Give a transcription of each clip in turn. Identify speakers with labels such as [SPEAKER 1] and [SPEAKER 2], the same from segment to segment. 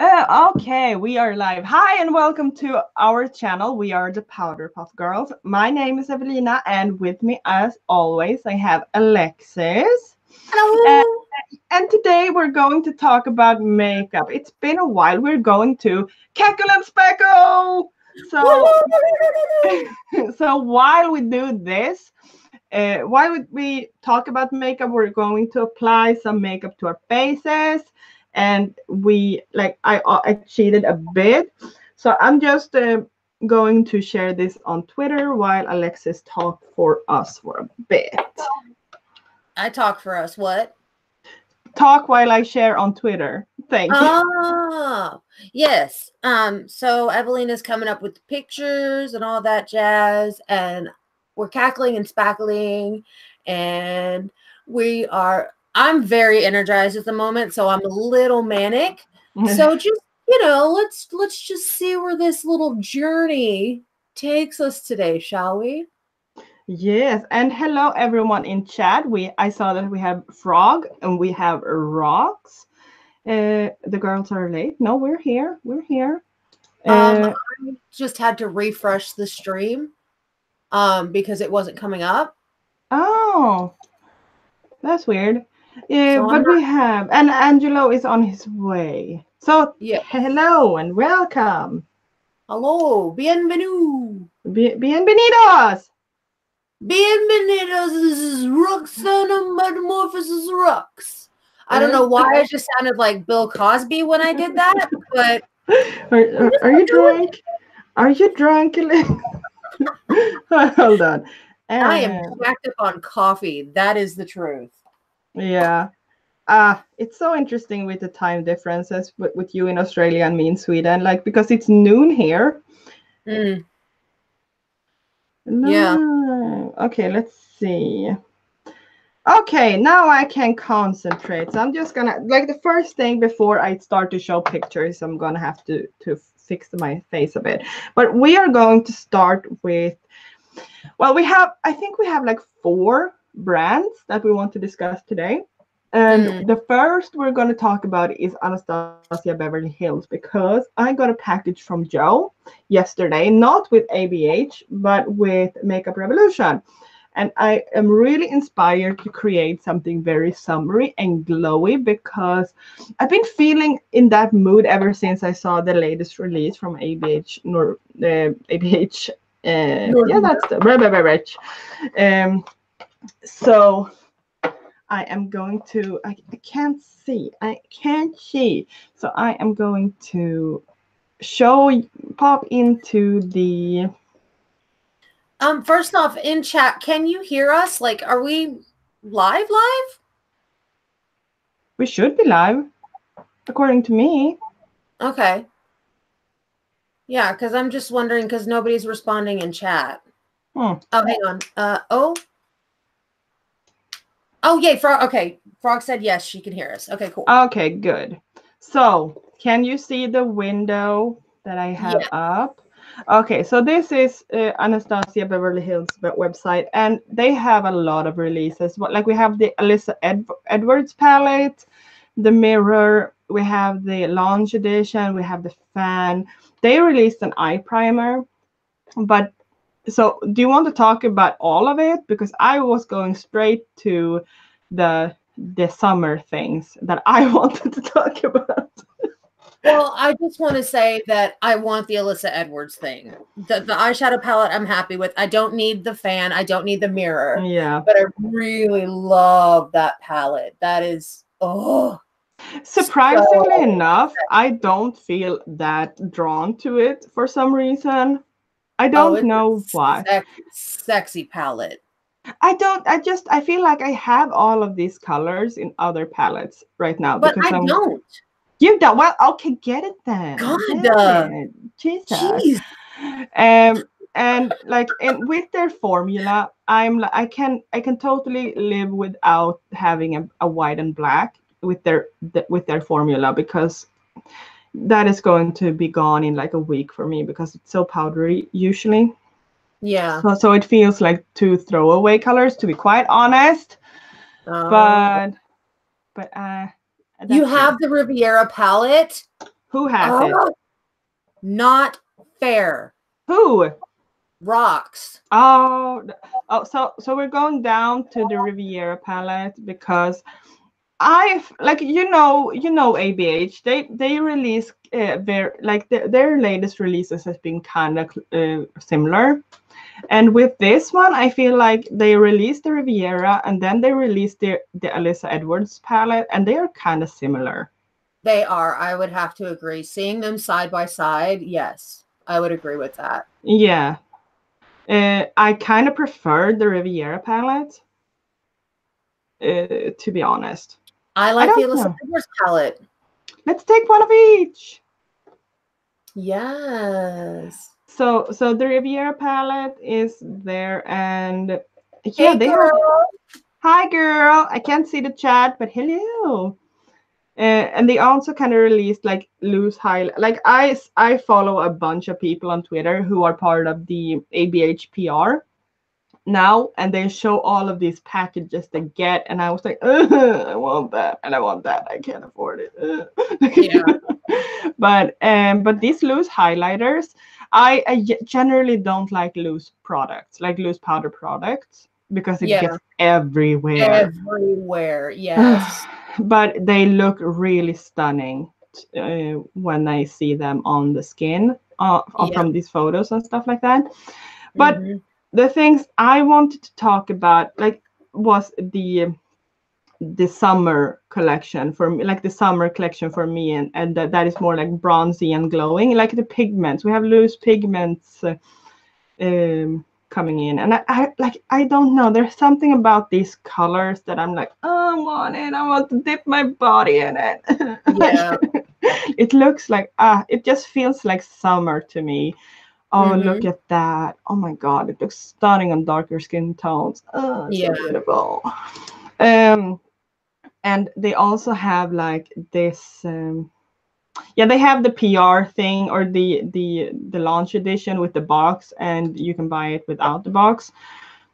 [SPEAKER 1] Uh, okay, we are live. Hi, and welcome to our channel. We are the Powder Puff Girls. My name is Evelina, and with me, as always, I have Alexis.
[SPEAKER 2] Hello.
[SPEAKER 1] And, and today we're going to talk about makeup. It's been a while. We're going to Cackle and Speckle. So, so while we do this, uh, while we, we talk about makeup, we're going to apply some makeup to our faces and we like I, I cheated a bit so i'm just uh, going to share this on twitter while alexis talk for us for a bit
[SPEAKER 2] I talk for us. What?
[SPEAKER 1] talk while i share on twitter thank you
[SPEAKER 2] Oh, yes. Um, so Evelina's coming up with pictures and all that jazz, and we're cackling and spackling, and we are. I'm very energized at the moment, so I'm a little manic. So just you know, let's let's just see where this little journey takes us today, shall we?
[SPEAKER 1] yes and hello everyone in chat we i saw that we have frog and we have rocks uh the girls are late no we're here we're here
[SPEAKER 2] Um,
[SPEAKER 1] Uh,
[SPEAKER 2] I just had to refresh the stream um because it wasn't coming up.
[SPEAKER 1] Oh, that's weird. Yeah,
[SPEAKER 2] So
[SPEAKER 1] but we have, and Angelo is on his way. So,
[SPEAKER 2] Yeah.
[SPEAKER 1] hello and welcome.
[SPEAKER 2] Hello, bienvenue.
[SPEAKER 1] Bi- bienvenidos.
[SPEAKER 2] Bienvenidos, this is Roxana Metamorphosis Rux. I don't know why I just sounded like Bill Cosby when I did that, but
[SPEAKER 1] Are, are, are you drunk? Are you drunk? Hold on.
[SPEAKER 2] I am packed up on coffee. That is the truth.
[SPEAKER 1] Yeah. Uh, it's so interesting with the time differences with, with you in Australia and me in Sweden, like because it's noon here.
[SPEAKER 2] Mm,
[SPEAKER 1] No. Okay, let's see. Okay, now I can concentrate. So I'm just gonna like the first thing before I start to show pictures, I'm gonna have to to fix my face a bit. But we are going to start with well, we have I think we have like four brands that we want to discuss today. And
[SPEAKER 2] Mm.
[SPEAKER 1] the first we're going to talk about is Anastasia Beverly Hills because I got a package from Joe yesterday, not with ABH, but with Makeup Revolution. And I am really inspired to create something very summery and glowy because I've been feeling in that mood ever since I saw the latest release from ABH, nor the ABH. Uh, yeah, that's the rich. Um, so I am going to, I, I can't see, I can't see. So I am going to show, pop into the,
[SPEAKER 2] Um, first off, in chat, can you hear us? Like, are we live live?
[SPEAKER 1] we should be live, according to me.
[SPEAKER 2] Okay. Yeah, because I'm just wondering because nobody's responding in chat.
[SPEAKER 1] Hmm.
[SPEAKER 2] Oh, hang on. Uh oh. Oh yay, Frog. Okay, Frog said yes, she can hear us. Okay, cool.
[SPEAKER 1] Okay, good. So can you see the window that I have
[SPEAKER 2] Yeah.
[SPEAKER 1] up? Okay, so this is uh, Anastasia Beverly Hills website, and they have a lot of releases. But like we have the Alyssa Ed- Edwards palette, the Mirror, we have the Launch Edition, we have the Fan. They released an eye primer, but so do you want to talk about all of it? Because I was going straight to the the summer things that I wanted to talk about.
[SPEAKER 2] Well, I just want to say that I want the Alyssa Edwards thing. The the eyeshadow palette I'm happy with. I don't need the fan. I don't need the mirror.
[SPEAKER 1] Yeah.
[SPEAKER 2] But I really love that palette. That is oh
[SPEAKER 1] Surprisingly
[SPEAKER 2] So-
[SPEAKER 1] enough, I don't feel that drawn to it for some reason. I
[SPEAKER 2] oh,
[SPEAKER 1] don't
[SPEAKER 2] a
[SPEAKER 1] know why.
[SPEAKER 2] Sexy, sexy palette.
[SPEAKER 1] I don't I just I feel like I have all of these colors in other palettes right now
[SPEAKER 2] But
[SPEAKER 1] because
[SPEAKER 2] I
[SPEAKER 1] I'm
[SPEAKER 2] don't.
[SPEAKER 1] you don't well okay get it then.
[SPEAKER 2] God,
[SPEAKER 1] Get
[SPEAKER 2] uh,
[SPEAKER 1] it. Jesus.
[SPEAKER 2] Jeez.
[SPEAKER 1] um and like and with their formula i'm i can i can totally live without having a, a white and black with their th- with their formula because that is going to be gone in like a week for me because it's so powdery usually
[SPEAKER 2] Yeah.
[SPEAKER 1] so, so it feels like two throwaway colors to be quite honest
[SPEAKER 2] Um,
[SPEAKER 1] but but uh
[SPEAKER 2] you
[SPEAKER 1] that's it.
[SPEAKER 2] have the Riviera palette.
[SPEAKER 1] Who has it?
[SPEAKER 2] Oh, not fair.
[SPEAKER 1] Who?
[SPEAKER 2] Rocks.
[SPEAKER 1] Oh, oh, so so we're going down to the Riviera palette because I like you know you know ABH they they release uh, their like their, their latest releases has been kind of uh, similar, and with this one I feel like they released the Riviera and then they released the the Alyssa Edwards palette and they are kind of similar.
[SPEAKER 2] They are. I would have to agree. Seeing them side by side, yes, I would agree with that.
[SPEAKER 1] Yeah. Uh, I kind of prefer the Riviera palette, uh, to be honest.
[SPEAKER 2] I like the
[SPEAKER 1] don't
[SPEAKER 2] Alyssa. Edwards palette.
[SPEAKER 1] Let's take one of each.
[SPEAKER 2] Yes.
[SPEAKER 1] So, so the Riviera palette is there, and yeah,
[SPEAKER 2] Hey,
[SPEAKER 1] they
[SPEAKER 2] girl.
[SPEAKER 1] Hi, girl. I can't see the chat, but hello. Uh, and they also kind of released like loose highlight. Like I, I follow a bunch of people on Twitter who are part of the ABH PR now, and they show all of these packages to get, and I was like, I want that, and I want that. I can't afford it.
[SPEAKER 2] Yeah.
[SPEAKER 1] but um, but these loose highlighters, I, I generally don't like loose products, like loose powder products, because it
[SPEAKER 2] Yeah.
[SPEAKER 1] gets everywhere
[SPEAKER 2] Everywhere. Yes.
[SPEAKER 1] but they look really stunning uh, when I see them on the skin uh, uh,
[SPEAKER 2] Yeah.
[SPEAKER 1] from these photos and stuff like that. But
[SPEAKER 2] Mhm.
[SPEAKER 1] The things I wanted to talk about, like, was the the summer collection for me, like the summer collection for me, and and that, that is more like bronzy and glowing, like the pigments. We have loose pigments. Uh, um coming in and I, I like i don't know there's something about these colors that i'm like oh, i want it i want to dip my body in it
[SPEAKER 2] Yeah.
[SPEAKER 1] it looks like ah it just feels like summer to me oh look at that. Oh my god it looks stunning on darker skin tones. Oh
[SPEAKER 2] Yeah.
[SPEAKER 1] so beautiful. Um and they also have like this um yeah they have the pr thing or the the the launch edition with the box and you can buy it without the box.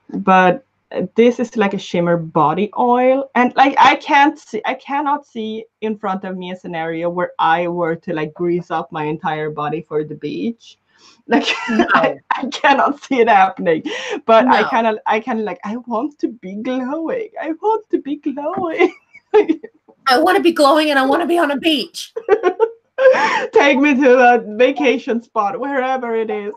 [SPEAKER 1] But uh, this is like a shimmer body oil. And like i can't see i cannot see in front of me a scenario where i were to like grease up my entire body for the beach like I, I cannot see it happening but i kind of i kind of like i want to be glowing i want to be glowing
[SPEAKER 2] I want to be glowing and I want to be on a beach.
[SPEAKER 1] Take me to a vacation spot, wherever it is.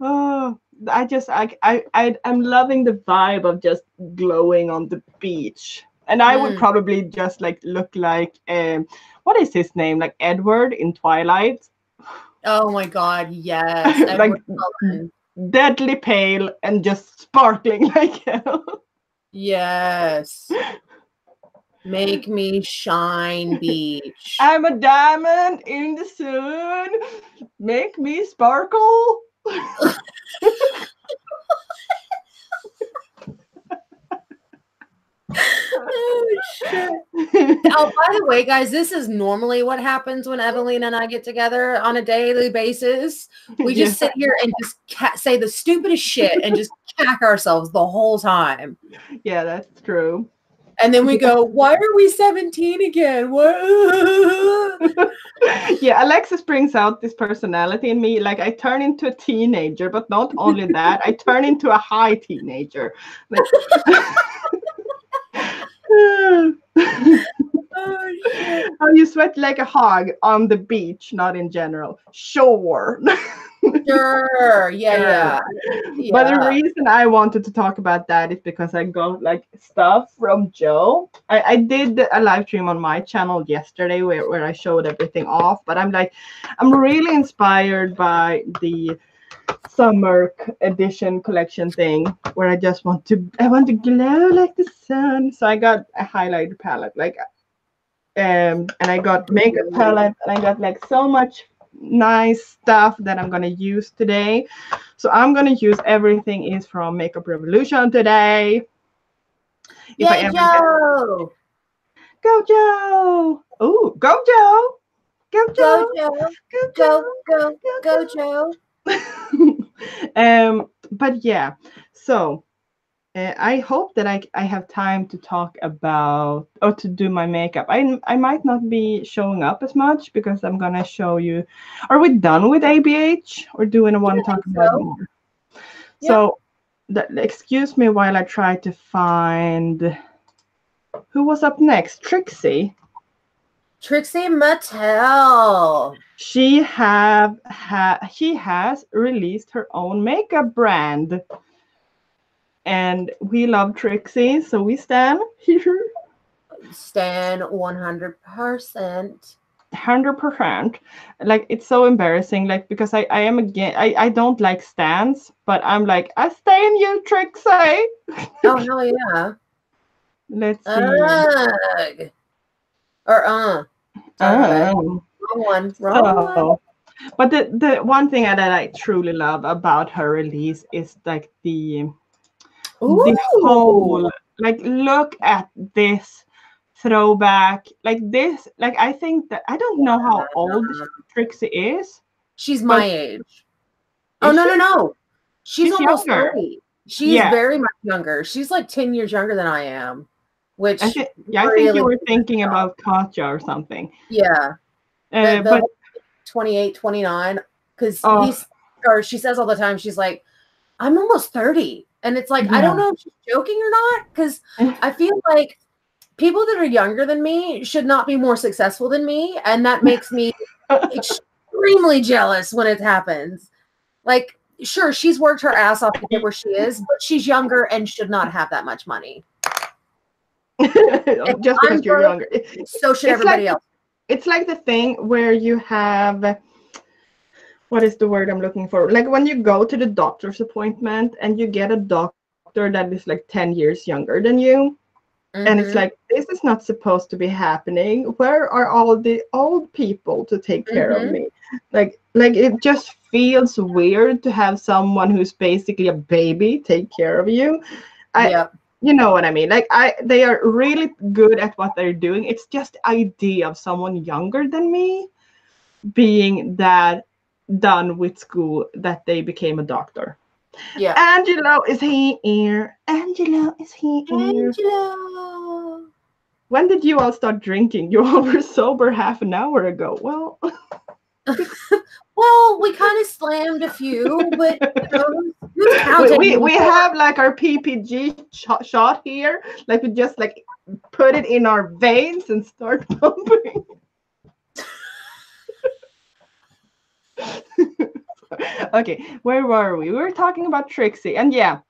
[SPEAKER 1] Oh, I just, I, I, I, I'm loving the vibe of just glowing on the beach. And I would
[SPEAKER 2] Mm.
[SPEAKER 1] probably just like look like, um, what is his name? Like Edward in Twilight,
[SPEAKER 2] Oh my God. Yes.
[SPEAKER 1] Like- deadly pale and just sparkling like hell.
[SPEAKER 2] Yes. Make me shine beach.
[SPEAKER 1] I'm a diamond in the sun. Make me sparkle.
[SPEAKER 2] Oh, shit. Oh, by the way, guys, this is normally what happens when Evelyn and I get together on a daily basis. We just
[SPEAKER 1] Yeah.
[SPEAKER 2] sit here and just ca- say the stupidest shit and just cack ourselves the whole time.
[SPEAKER 1] yeah, that's true.
[SPEAKER 2] And then we go, Why are we 17 again?
[SPEAKER 1] Yeah, Alexis brings out this personality in me. Like I turn into a teenager, but not only that, I turn into a high teenager. Like-
[SPEAKER 2] oh,
[SPEAKER 1] you sweat like a hog on the beach, not in general. Sure.
[SPEAKER 2] Sure. Yeah. Yeah.
[SPEAKER 1] But the reason I wanted to talk about that is because I got like stuff from Joe. I, I did a live stream on my channel yesterday where, where I showed everything off, but I'm like, I'm really inspired by the summer edition collection thing where I just want to I want to glow like the sun. So I got a highlighter palette, like um and I got makeup palette and I got like so much nice stuff that I'm gonna use today. So I'm gonna use everything is from Makeup Revolution today. If I ever
[SPEAKER 2] Joe!
[SPEAKER 1] go Joe! Oh, go Joe! Go Joe!
[SPEAKER 2] Go,
[SPEAKER 1] Joe!
[SPEAKER 2] Joe!
[SPEAKER 1] Go
[SPEAKER 2] Go,
[SPEAKER 1] Joe!
[SPEAKER 2] go, go, Joe!
[SPEAKER 1] um, but yeah, so uh, I hope that I, I have time to talk about or to do my makeup. I, I might not be showing up as much because I'm gonna show you. Are we done with ABH or do we want to talk about
[SPEAKER 2] so.
[SPEAKER 1] more? So, th- excuse me while I try to find who was up next. Trixie.
[SPEAKER 2] Trixie Mattel.
[SPEAKER 1] She have ha- she has released her own makeup brand. And we love Trixie, so we stand here.
[SPEAKER 2] Stand 100%.
[SPEAKER 1] hundred percent. Like it's so embarrassing. Like because I I am again I I don't like stands, but I'm like I stay in you, Trixie.
[SPEAKER 2] Oh, hell yeah.
[SPEAKER 1] Let's see.
[SPEAKER 2] Ugh. Or, uh.
[SPEAKER 1] Um,
[SPEAKER 2] Wrong one. Wrong one.
[SPEAKER 1] so, but the the one thing that I truly love about her release is like the the whole like look at this throwback like this like I think that I don't know how old Trixie is.
[SPEAKER 2] She's my age. Oh no, no, no. She's,
[SPEAKER 1] She's
[SPEAKER 2] almost
[SPEAKER 1] younger.
[SPEAKER 2] 30. She's
[SPEAKER 1] Yeah.
[SPEAKER 2] very much younger. She's like 10 years younger than I am. Which
[SPEAKER 1] I thi- yeah, I think you were thinking about Katya or something.
[SPEAKER 2] yeah.
[SPEAKER 1] Uh,
[SPEAKER 2] The- the
[SPEAKER 1] but
[SPEAKER 2] 28, 29. Because
[SPEAKER 1] Oh.
[SPEAKER 2] he's or she says all the time, she's like, I'm almost 30. And it's like, I don't know if she's joking or not. Because I feel like people that are younger than me should not be more successful than me. And that makes me extremely jealous when it happens. Like, sure, she's worked her ass off to get where she is, but she's younger and should not have that much money.
[SPEAKER 1] just because you're younger.
[SPEAKER 2] So should
[SPEAKER 1] It's
[SPEAKER 2] everybody
[SPEAKER 1] like-
[SPEAKER 2] else.
[SPEAKER 1] It's like the thing where you have what is the word I'm looking for? Like when you go to the doctor's appointment and you get a doctor that is like 10 years younger than you, and it's
[SPEAKER 2] Mhm.
[SPEAKER 1] like this is not supposed to be happening where are all the old people to take care of
[SPEAKER 2] Mhm.
[SPEAKER 1] me like like it just feels weird to have someone who's basically a baby take care of you I-
[SPEAKER 2] yeah.
[SPEAKER 1] You know what i mean like i they are really good at what they're doing it's just the idea of someone younger than me being that done with school that they became a doctor
[SPEAKER 2] Yeah.
[SPEAKER 1] angelo is he here angelo is he here
[SPEAKER 2] Angelo.
[SPEAKER 1] when did you all start drinking? You all were sober half an hour ago. Well,
[SPEAKER 2] Well, we kind of slammed a few, but you know,
[SPEAKER 1] we, we, we have like our PPG shot, shot here. Like we just like put it in our veins and start pumping. okay, where were we? We were talking about Trixie, and yeah.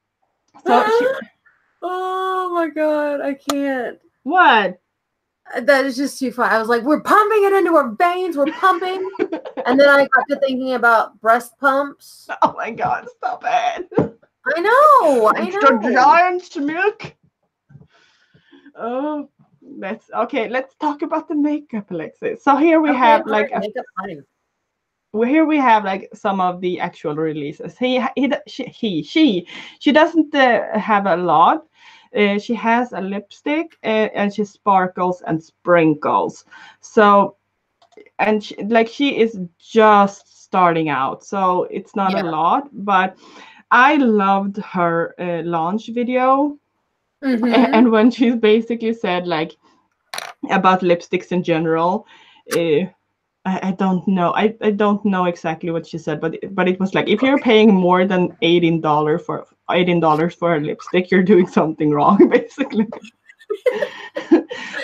[SPEAKER 1] So she,
[SPEAKER 2] oh my god, I can't.
[SPEAKER 1] what?
[SPEAKER 2] That is just too fun. I was like, we're pumping it into our veins. We're pumping, and then I got to thinking about breast pumps.
[SPEAKER 1] Oh my God! Stop it!
[SPEAKER 2] I know. I
[SPEAKER 1] It's the
[SPEAKER 2] know.
[SPEAKER 1] giant's milk. Oh, let's okay. Let's talk about the makeup, Alexis. So here we
[SPEAKER 2] Okay,
[SPEAKER 1] have like a, well, here we have like some of the actual releases. He he she he, she she doesn't uh, have a lot. Uh, she has a lipstick uh, and she sparkles and sprinkles. So and she, like she is just starting out, so it's not
[SPEAKER 2] Yeah.
[SPEAKER 1] a lot. But I loved her uh, launch video
[SPEAKER 2] Mhm.
[SPEAKER 1] and when she basically said like about lipsticks in general uh, I, don't know I, I don't know exactly what she said but but it was like if you're paying more than $18 for $18 for a lipstick you're doing something wrong basically.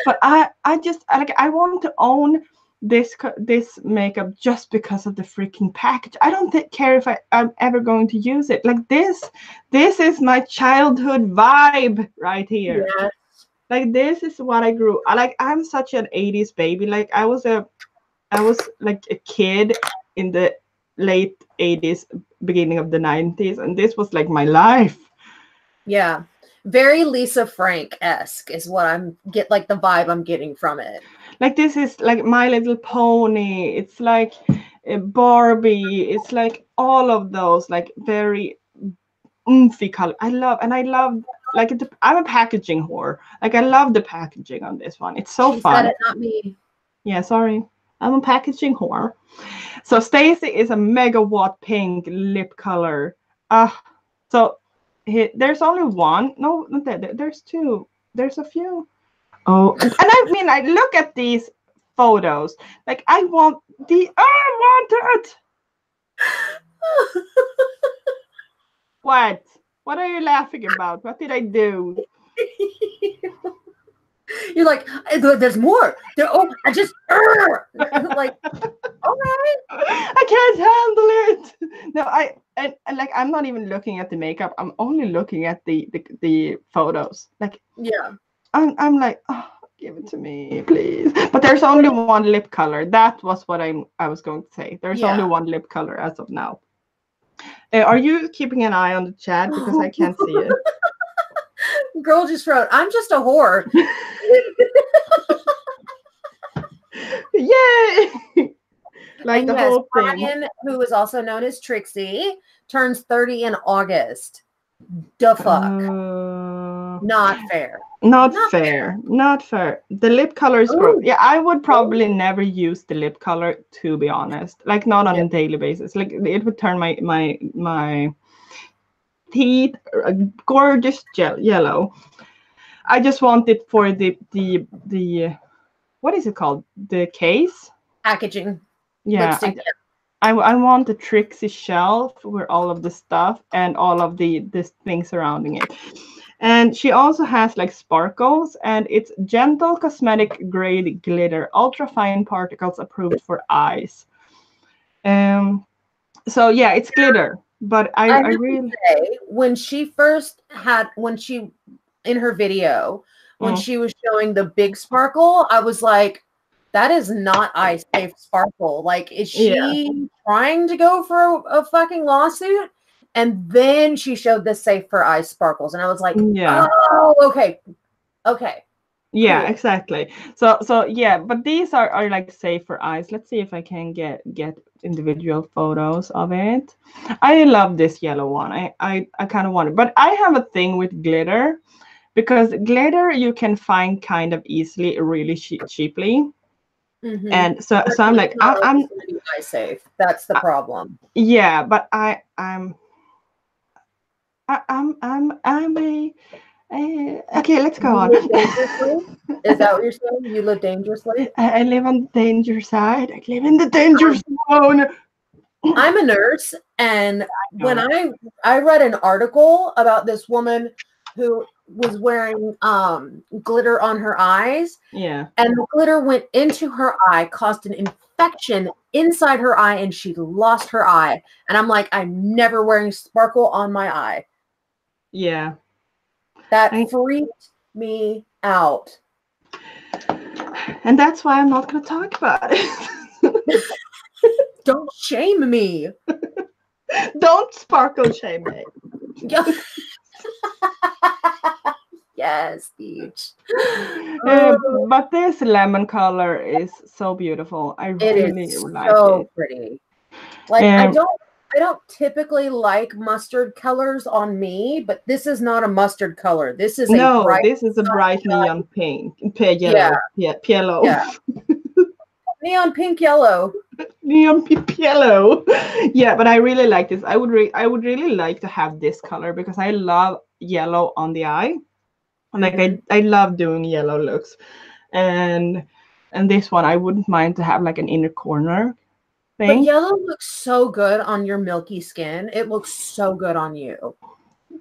[SPEAKER 1] But i i just like i want to own this this makeup just because of the freaking package. I don't care if I, i'm ever going to use it. Like this this is my childhood vibe right here.
[SPEAKER 2] Yeah.
[SPEAKER 1] like this is what i grew I like i'm such an 80s baby. Like i was a i was like a kid in the late 80s beginning of the 90s and this was like my life
[SPEAKER 2] Yeah. Very Lisa Frank esque is what I'm get like the vibe I'm getting from it.
[SPEAKER 1] like this is like my little pony it's like uh, barbie it's like all of those like very oomphy color i love and i love like the, i'm a packaging whore like i love the packaging on this one it's so fun
[SPEAKER 2] it, not me.
[SPEAKER 1] Yeah, sorry. I'm a packaging whore. So Stacy is a megawatt pink lip color. Ah, so he, there's only one. No, there, there- there's two. There's a few. Oh, and I mean, I look at these photos. Like I want the. I want it. What? What are you laughing about? What did I do?
[SPEAKER 2] You're like, "Uh, there's more. There, oh, I just like, all right.
[SPEAKER 1] I can't handle it. No, I and, and like I'm not even looking at the makeup. I'm only looking at the the, the photos. Like
[SPEAKER 2] Yeah.
[SPEAKER 1] I'm I'm like, oh, give it to me, please. But there's only one lip color. That was what I'm I was going to say. There's only one lip color as of now. Uh, are you keeping an eye on the chat because I can't see it?
[SPEAKER 2] Girl just wrote, I'm just a whore.
[SPEAKER 1] Yay! like
[SPEAKER 2] and
[SPEAKER 1] the
[SPEAKER 2] yes,
[SPEAKER 1] whole thing.
[SPEAKER 2] Brian, who is also known as Trixie, turns 30 in August. The fuck.
[SPEAKER 1] Uh,
[SPEAKER 2] Not fair.
[SPEAKER 1] Not,
[SPEAKER 2] Not
[SPEAKER 1] fair. Not fair. The lip color is gross. Yeah, I would probably never use the lip color to be honest. Like not on
[SPEAKER 2] Yeah.
[SPEAKER 1] a daily basis. Like it would turn my my my teeth a gorgeous gel- yellow. I just want it for the the the what is it called? The case.
[SPEAKER 2] Packaging.
[SPEAKER 1] Yeah. I, I want the Trixie shelf with all of the stuff and all of the the things surrounding it. And she also has like sparkles and it's gentle cosmetic grade glitter, ultra fine particles approved for eyes. Um so yeah, it's glitter, but I,
[SPEAKER 2] I
[SPEAKER 1] I really
[SPEAKER 2] say, when she first had, when she, in her video, when
[SPEAKER 1] Mm.
[SPEAKER 2] she was showing the big sparkle, I was like, that is not eye safe sparkle. Like, is she
[SPEAKER 1] Yeah.
[SPEAKER 2] trying to go for a, a fucking lawsuit? And then she showed the safe for eyes sparkles. And I was like,
[SPEAKER 1] yeah.
[SPEAKER 2] oh, okay. Okay.
[SPEAKER 1] Yeah,
[SPEAKER 2] Cool.
[SPEAKER 1] exactly. So so yeah, but these are, are like safe for eyes. Let's see if I can get get individual photos of it. I love this yellow one. I I, I kind of want it, but I have a thing with glitter because glitter you can find kind of easily, really che- cheaply,
[SPEAKER 2] Mhm.
[SPEAKER 1] and so
[SPEAKER 2] But
[SPEAKER 1] so I'm like I, I'm
[SPEAKER 2] safe. That's the problem.
[SPEAKER 1] yeah, but I I'm I, I'm I'm I'm a, a okay. Let's go on.
[SPEAKER 2] Is that what you're saying? You live dangerously?
[SPEAKER 1] I I live on the danger side. I live in the danger zone.
[SPEAKER 2] I'm a nurse, and when. I I read an article about this woman who was wearing um, glitter on her eyes,
[SPEAKER 1] Yeah.
[SPEAKER 2] and the glitter went into her eye, caused an infection inside her eye, and she lost her eye. And I'm like, I'm never wearing sparkle on my eye.
[SPEAKER 1] Yeah.
[SPEAKER 2] That
[SPEAKER 1] I-
[SPEAKER 2] freaked me out.
[SPEAKER 1] And that's why I'm not going to talk about it.
[SPEAKER 2] Don't shame me.
[SPEAKER 1] Don't sparkle shame me.
[SPEAKER 2] Yes, Beach.
[SPEAKER 1] Uh, but this lemon color is so beautiful. I
[SPEAKER 2] It
[SPEAKER 1] really
[SPEAKER 2] is
[SPEAKER 1] like
[SPEAKER 2] so
[SPEAKER 1] it.
[SPEAKER 2] pretty. Like I
[SPEAKER 1] Um,
[SPEAKER 2] don't I don't typically like mustard colors on me, but this is not a mustard color. This is a
[SPEAKER 1] No,
[SPEAKER 2] bright
[SPEAKER 1] this is a bright neon pink. P- yellow.
[SPEAKER 2] Yeah.
[SPEAKER 1] Yeah. Yellow.
[SPEAKER 2] Yeah. neon pink yellow.
[SPEAKER 1] neon pink yellow. yeah, but I really like this. I would re- I would really like to have this color because I love yellow on the eye. Like. I mm-hmm. I love doing yellow looks. And and this one I wouldn't mind to have like an inner corner
[SPEAKER 2] But yellow looks so good on your milky skin. It looks so good on you.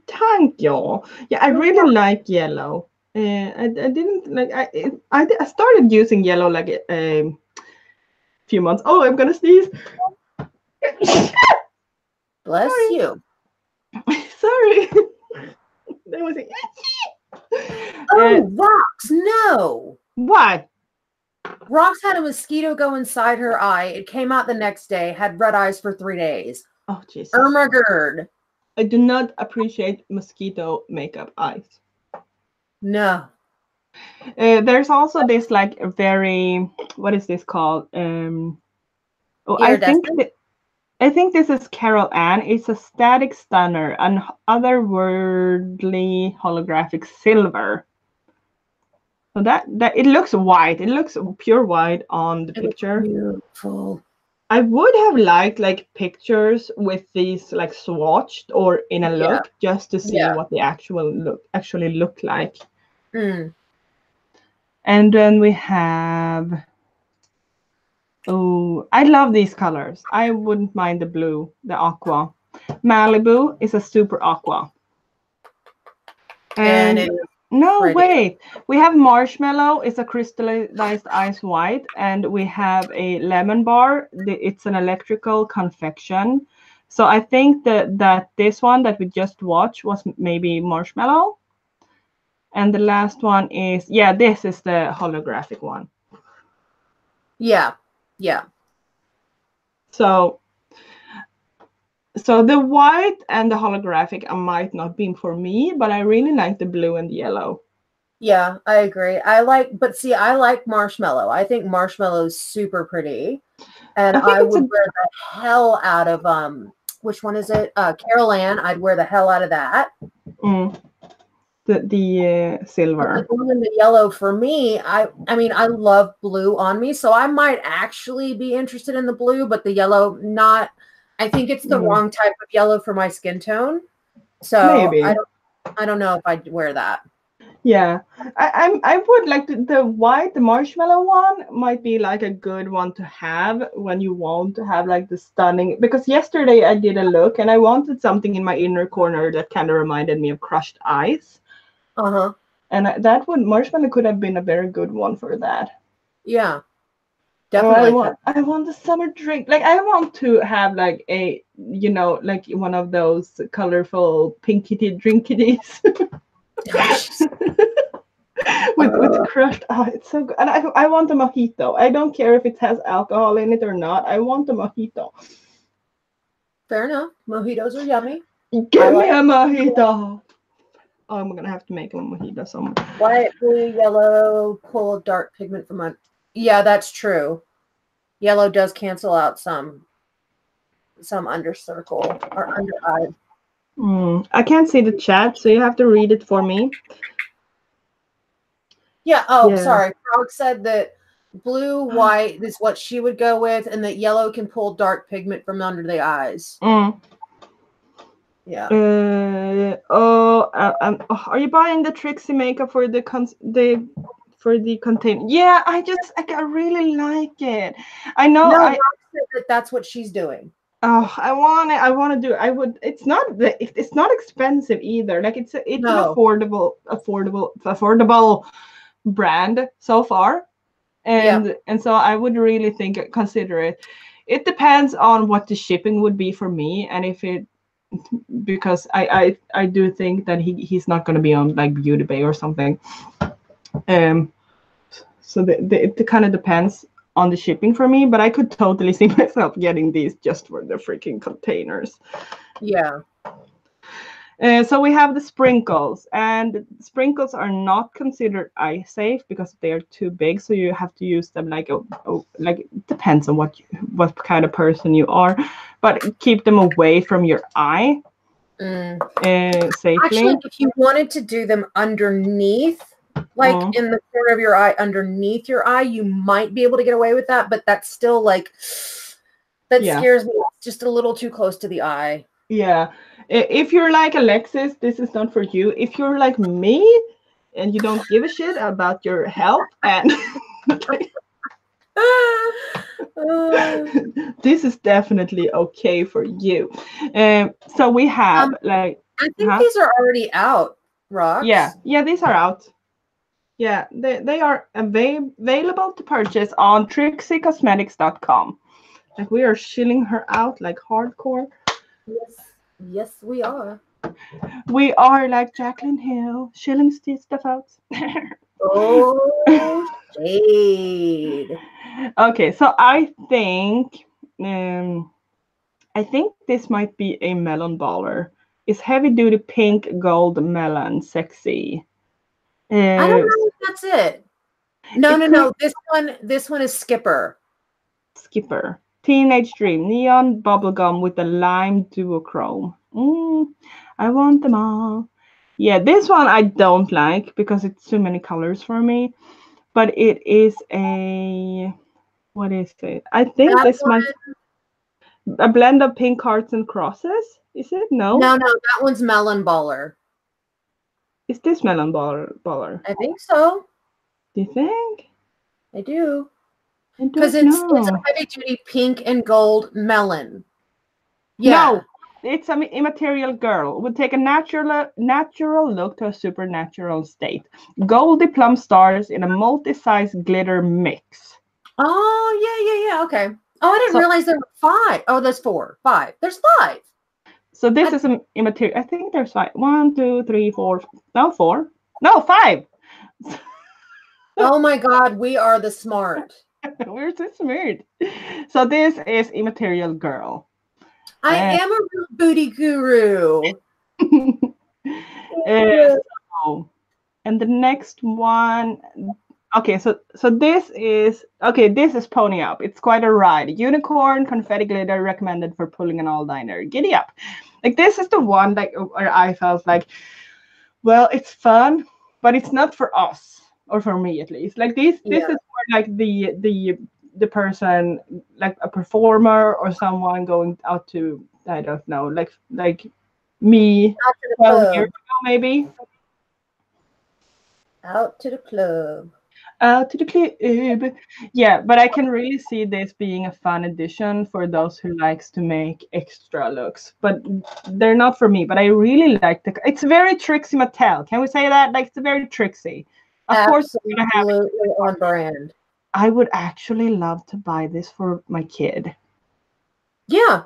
[SPEAKER 1] Thank you. Yeah, I really like yellow. Uh, I, I didn't like I I, I started using yellow like a, a few months. Oh, I'm gonna sneeze.
[SPEAKER 2] Bless
[SPEAKER 1] Sorry.
[SPEAKER 2] you.
[SPEAKER 1] Sorry. that was a
[SPEAKER 2] Oh,
[SPEAKER 1] eh,
[SPEAKER 2] rocks, no.
[SPEAKER 1] why?
[SPEAKER 2] Rox had a mosquito go inside her eye. It came out the next day, had red eyes for three days.
[SPEAKER 1] Oh Jesus.
[SPEAKER 2] Irma Gerd.
[SPEAKER 1] I do not appreciate mosquito makeup eyes.
[SPEAKER 2] No.
[SPEAKER 1] Uh, there's also this like very what is this called? Um oh, I think thi- I think this is Carol Ann. It's a static stunner, an otherworldly holographic silver. So that that it looks white. It looks pure white on the
[SPEAKER 2] It
[SPEAKER 1] picture.
[SPEAKER 2] Beautiful.
[SPEAKER 1] I would have liked like pictures with these like swatched or in a
[SPEAKER 2] Yeah.
[SPEAKER 1] look just to see
[SPEAKER 2] Yeah.
[SPEAKER 1] what the actual look actually look like.
[SPEAKER 2] Mm.
[SPEAKER 1] And then we have oh, I love these colors. I wouldn't mind the blue, the aqua. Malibu is a super aqua.
[SPEAKER 2] And
[SPEAKER 1] And,
[SPEAKER 2] it,
[SPEAKER 1] no,
[SPEAKER 2] pretty.
[SPEAKER 1] wait. We have marshmallow. It's a crystallized ice white, and we have a lemon bar. It's an electrical confection. So I think that that this one that we just watched was maybe marshmallow. And the last one is yeah, this is the holographic one.
[SPEAKER 2] yeah, yeah.
[SPEAKER 1] So so the white and the holographic uh, might not be for me, but I really like the blue and the yellow.
[SPEAKER 2] Yeah, I agree. I like, but see, I like marshmallow. I think marshmallow is super pretty, and
[SPEAKER 1] I
[SPEAKER 2] I,
[SPEAKER 1] it's a-
[SPEAKER 2] would wear the hell out of um. Which one is it? Uh, Carol Ann. I'd wear the hell out of that.
[SPEAKER 1] Mm. The the uh,
[SPEAKER 2] But
[SPEAKER 1] silver.
[SPEAKER 2] The blue and the yellow for me. I I mean, I love blue on me, so I might actually be interested in the blue, but the yellow not. I think it's the
[SPEAKER 1] Mm.
[SPEAKER 2] wrong type of yellow for my skin tone. So
[SPEAKER 1] Maybe.
[SPEAKER 2] I don't. I don't know if I'd wear that.
[SPEAKER 1] Yeah, I, I'm. I would like the, the white, the marshmallow one might be like a good one to have when you want to have like the stunning. Because yesterday I did a look and I wanted something in my inner corner that kind of reminded me of crushed ice,
[SPEAKER 2] Uh huh.
[SPEAKER 1] and that would marshmallow could have been a very good one for that.
[SPEAKER 2] Yeah.
[SPEAKER 1] I
[SPEAKER 2] Definitely.
[SPEAKER 1] want. I want a summer drink. Like I want to have like a you know like one of those colorful pinkity drinkities. with
[SPEAKER 2] Uh.
[SPEAKER 1] with crushed oh it's so good and I, I want a mojito i don't care if it has alcohol in it or not i want a mojito
[SPEAKER 2] Fair enough. Mojitos are yummy.
[SPEAKER 1] give
[SPEAKER 2] I
[SPEAKER 1] me a mojito oh i'm gonna have to make a mojito somewhere
[SPEAKER 2] White, blue, yellow, pull dark pigment from Yeah, that's true. Yellow does cancel out some some under circle or under eye.
[SPEAKER 1] Hmm, i can't see the chat so you have to read it for me
[SPEAKER 2] Yeah. Oh,
[SPEAKER 1] Yeah.
[SPEAKER 2] sorry. Frog said that blue, white is what she would go with, and that yellow can pull dark pigment from under the eyes.
[SPEAKER 1] Mm.
[SPEAKER 2] Yeah.
[SPEAKER 1] Uh, oh, uh, um, oh, are you buying the Trixie makeup for the cons- the for the contain? Yeah, I just I, I really like it. I know.
[SPEAKER 2] no,
[SPEAKER 1] I,
[SPEAKER 2] that that's what she's doing.
[SPEAKER 1] Oh, I want it. I want to do. I would. It's not. the- It's not expensive either. Like it's a, it's
[SPEAKER 2] No.
[SPEAKER 1] an affordable, affordable, affordable brand so far, and and so I would really think consider it. It depends on what the shipping would be for me, and if it because I I I do think that he he's not going to be on like Beauty Bay or something. Um, so the, the, it kind of depends on the shipping for me, but I could totally see myself getting these just for the freaking containers.
[SPEAKER 2] Yeah.
[SPEAKER 1] Uh, so we have the sprinkles, and sprinkles are not considered eye safe because they are too big. So you have to use them like a, a- like it depends on what you, what kind of person you are, but keep them away from your eye
[SPEAKER 2] Mm.
[SPEAKER 1] uh, safely.
[SPEAKER 2] Actually, if you wanted to do them underneath, like
[SPEAKER 1] Mhm.
[SPEAKER 2] in the corner of your eye, underneath your eye, you might be able to get away with that, but that's still like that
[SPEAKER 1] Yeah.
[SPEAKER 2] scares me. It's just a little too close to the eye.
[SPEAKER 1] Yeah. If you're like Alexis, this is not for you. If you're like me and you don't give a shit about your health and this is definitely okay for you. Um, so we have
[SPEAKER 2] Um,
[SPEAKER 1] like
[SPEAKER 2] I think
[SPEAKER 1] Huh?
[SPEAKER 2] these are already out, Rox.
[SPEAKER 1] yeah, yeah, these are out. Yeah, they, they are ava- available to purchase on trixiecosmetics.com. Like we are shilling her out like hardcore.
[SPEAKER 2] Yes, yes, we are.
[SPEAKER 1] We are like Jaclyn Hill, shilling st- stuff out.
[SPEAKER 2] Oh, shade.
[SPEAKER 1] okay, so I think um I think this might be a melon baller. It's heavy duty pink gold melon, sexy.
[SPEAKER 2] I don't know if that's it. No, no, no. This one, this one is Skipper.
[SPEAKER 1] Skipper. Teenage Dream. Neon bubblegum with the lime duochrome. Mm, I want them all. Yeah, this one I don't like because it's too many colors for me. But it is a What is it? I think
[SPEAKER 2] That
[SPEAKER 1] this might a blend of pink hearts and crosses. Is it? No.
[SPEAKER 2] No, no, that one's melon baller.
[SPEAKER 1] Is this melon baller? baller?
[SPEAKER 2] I think so.
[SPEAKER 1] Do you think?
[SPEAKER 2] I do. Because it's it's a heavy duty pink and gold melon. Yeah.
[SPEAKER 1] No, it's an immaterial girl. Would take a natural natural look to a supernatural state. Goldy plum stars in a multi-size glitter mix.
[SPEAKER 2] Oh yeah, yeah, yeah. Okay. Oh, I didn't
[SPEAKER 1] So-
[SPEAKER 2] realize there were five. Oh, there's four. Five. There's five.
[SPEAKER 1] So this
[SPEAKER 2] I-
[SPEAKER 1] is an immaterial. I think there's five. One, two, three, four. No, four. No, five.
[SPEAKER 2] Oh my god, we are the smart.
[SPEAKER 1] We're so smart. So this is immaterial girl.
[SPEAKER 2] I am a real booty guru.
[SPEAKER 1] Uh, so, and the next one okay so so this is okay this is pony up. It's quite a ride. Unicorn confetti glitter recommended for pulling an all diner giddy up. Like this is the one like where i felt like well it's fun but it's not for us or for me at least. Like this this
[SPEAKER 2] Yeah.
[SPEAKER 1] is for like the the the person like a performer or someone going out to i don't know like like me.
[SPEAKER 2] Out to the
[SPEAKER 1] 12
[SPEAKER 2] club.
[SPEAKER 1] years ago maybe.
[SPEAKER 2] Out to the club.
[SPEAKER 1] Out to the yeah but i can really see this being a fun addition for those who likes to make extra looks. But they're not for me but i really like the it's very trixie mattel. Can we say that? Like it's very trixie of course we're gonna have
[SPEAKER 2] Absolutely on brand.
[SPEAKER 1] i would actually love to buy this for my kid.
[SPEAKER 2] Yeah.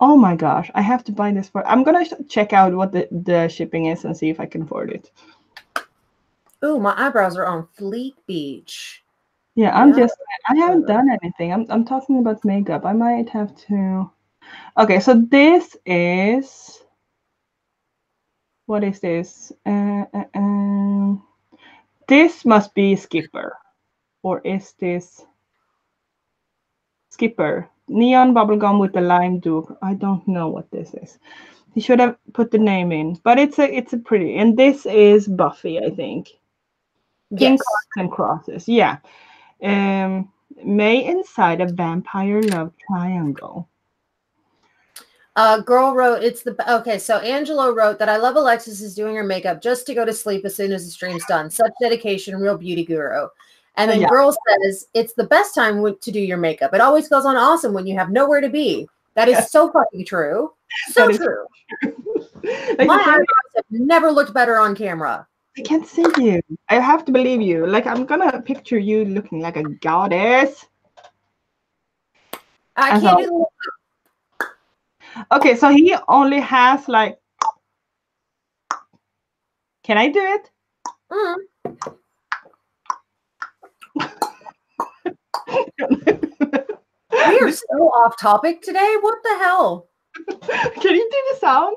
[SPEAKER 1] oh my gosh i have to buy this for i'm gonna check out what the, the shipping is and see if i can afford it
[SPEAKER 2] Ooh, my eyebrows are on Fleet Beach.
[SPEAKER 1] Yeah, I'm
[SPEAKER 2] Yeah.
[SPEAKER 1] just I haven't done anything. I'm I'm talking about makeup. I might have to Okay, so this is what is this? Uh, uh, um, this must be Skipper. Or is this Skipper? Neon bubblegum with the lime dupe. I don't know what this is. He should have put the name in, but it's a it's a pretty and this is Buffy, I think. Pink
[SPEAKER 2] Yes.
[SPEAKER 1] and crosses. Yeah. Um, May inside a vampire love triangle.
[SPEAKER 2] Uh, girl wrote, it's the okay. So Angelo wrote that I love Alexis is doing her makeup just to go to sleep as soon as the stream's done. Such dedication, real beauty guru. And then
[SPEAKER 1] Yeah.
[SPEAKER 2] girl says it's the best time to do your makeup. It always goes on awesome when you have nowhere to be. That is
[SPEAKER 1] Yeah.
[SPEAKER 2] so fucking true. So
[SPEAKER 1] is
[SPEAKER 2] true.
[SPEAKER 1] like,
[SPEAKER 2] My eyebrows have never looked better on camera.
[SPEAKER 1] I can't see you. I have to believe you. Like I'm gonna picture you looking like a goddess.
[SPEAKER 2] I can't do
[SPEAKER 1] Okay, so he only has like. Can I do it?
[SPEAKER 2] Mm. We are so off topic today. What the hell?
[SPEAKER 1] Can you do the sound?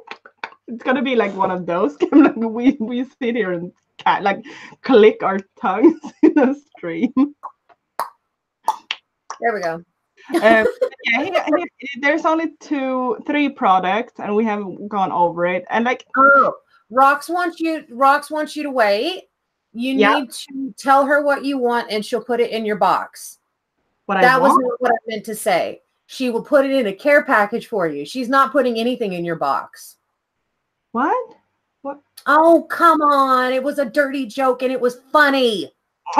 [SPEAKER 1] It's gonna be like one of those. like we we sit here and cat like click our tongues in a stream.
[SPEAKER 2] There we go.
[SPEAKER 1] um, yeah, he, he- there's only two, three products, and we haven't gone over it. And like,
[SPEAKER 2] Oh, Rox wants you. Rox wants you to wait. You
[SPEAKER 1] Yeah.
[SPEAKER 2] need to tell her what you want, and she'll put it in your box.
[SPEAKER 1] what I
[SPEAKER 2] that was not what I meant to say. She will put it in a care package for you. She's not putting anything in your box.
[SPEAKER 1] What? What?
[SPEAKER 2] Oh, come on. It was a dirty joke and it was funny.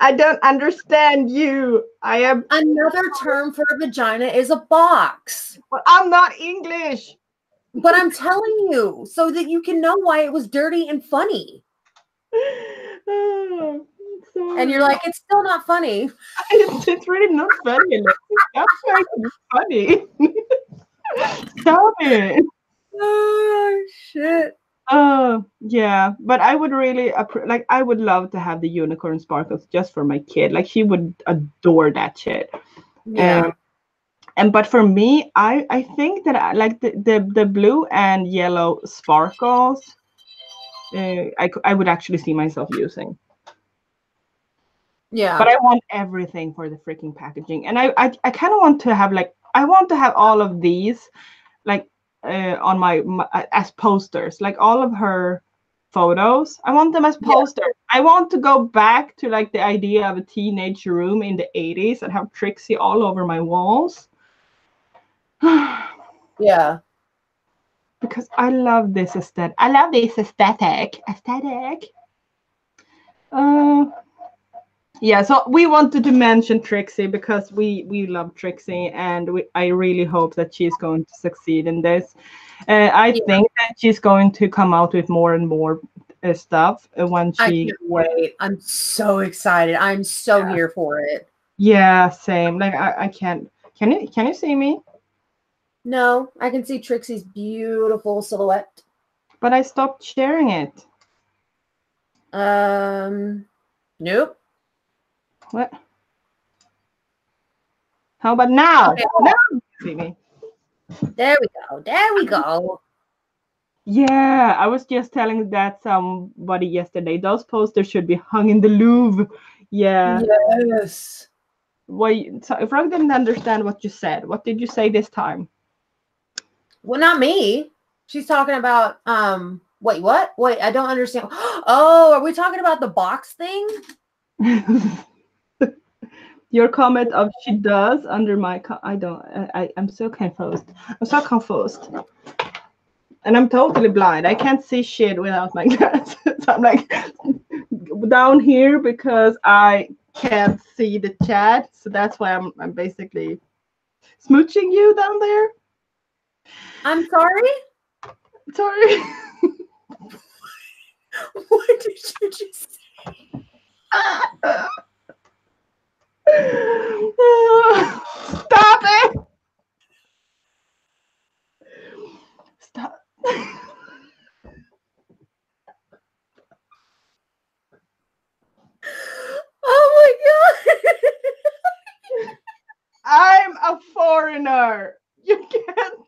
[SPEAKER 1] I don't understand you. I am.
[SPEAKER 2] Another term for a vagina is a box.
[SPEAKER 1] But I'm not English.
[SPEAKER 2] But I'm telling you so that you can know why it was dirty and funny.
[SPEAKER 1] Oh.
[SPEAKER 2] And you're like, it's still not funny.
[SPEAKER 1] it's, it's really not funny. That's funny. Stop it.
[SPEAKER 2] Oh, shit.
[SPEAKER 1] Oh yeah, but I would really like. I would love to have the unicorn sparkles just for my kid. Like she would adore that shit.
[SPEAKER 2] Yeah.
[SPEAKER 1] Um, and but for me, I I think that I like the the, the blue and yellow sparkles. Uh, I I would actually see myself using,
[SPEAKER 2] yeah.
[SPEAKER 1] but I want everything for the freaking packaging, and I I, I kind of want to have like I want to have all of these, like uh, on my, my as posters, like all of her photos. I want them as
[SPEAKER 2] Yeah.
[SPEAKER 1] posters. I want to go back to like the idea of a teenage room in the 80s and have Trixie all over my walls.
[SPEAKER 2] Yeah.
[SPEAKER 1] because I love this aesthetic. I love this aesthetic. Aesthetic. Uh, yeah, so we wanted to mention Trixie because we we love Trixie, and we, I really hope that she's going to succeed in this. Uh, I
[SPEAKER 2] Yeah.
[SPEAKER 1] think that she's going to come out with more and more uh, stuff uh, when she.
[SPEAKER 2] wait. I'm so excited. I'm so
[SPEAKER 1] Yeah.
[SPEAKER 2] here for it.
[SPEAKER 1] Yeah, same. Like I, I can't. Can you can you see me?
[SPEAKER 2] No, I can see Trixie's beautiful silhouette.
[SPEAKER 1] But I stopped sharing it.
[SPEAKER 2] Um, nope.
[SPEAKER 1] What? How about now?
[SPEAKER 2] Okay.
[SPEAKER 1] Now you see me.
[SPEAKER 2] There we go. There we go.
[SPEAKER 1] Yeah, I was just telling that somebody yesterday. Those posters should be hung in the Louvre. Yeah.
[SPEAKER 2] Yes.
[SPEAKER 1] Well, you- so if I didn't understand what you said, what did you say this time?
[SPEAKER 2] Well, not me. She's talking about um wait, what? Wait, I don't understand. Oh, are we talking about the box thing?
[SPEAKER 1] Your comment of she does under my I don't I, I'm so confused. I'm so confused. And I'm totally blind. I can't see shit without my glasses. so I'm like down here because I can't see the chat. So that's why I'm I'm basically smooching you down there.
[SPEAKER 2] I'm sorry.
[SPEAKER 1] Sorry.
[SPEAKER 2] what did you just say?
[SPEAKER 1] Stop it! Stop.
[SPEAKER 2] Oh my god.
[SPEAKER 1] I'm a foreigner. You can't.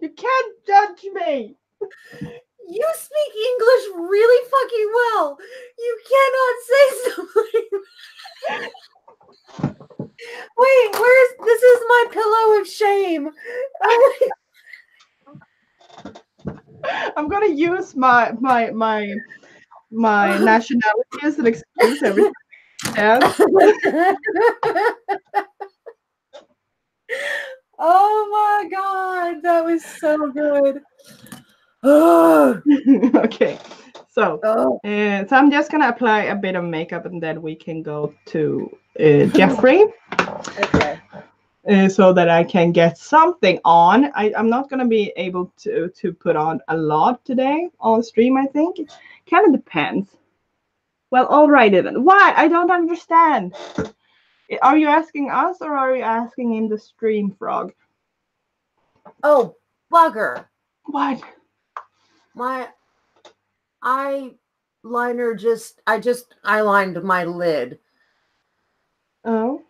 [SPEAKER 1] You can't judge me.
[SPEAKER 2] You speak English really fucking well. You cannot say something. Wait, where's this is my pillow of shame. Oh
[SPEAKER 1] I'm gonna use my my my my nationality as an excuse every.
[SPEAKER 2] Oh my god, that was so good.
[SPEAKER 1] Okay, so
[SPEAKER 2] oh,
[SPEAKER 1] uh, so I'm just gonna apply a bit of makeup and then we can go to uh, Jeffree.
[SPEAKER 2] okay.
[SPEAKER 1] uh, so that I can get something on. I, I'm not gonna be able to to put on a lot today on stream. I think it kind of depends. Well, all right then. What? I don't understand. Are you asking us or are you asking in the stream, Frog?
[SPEAKER 2] Oh, bugger.
[SPEAKER 1] What?
[SPEAKER 2] My eyeliner just I just eyelined my lid
[SPEAKER 1] Oh,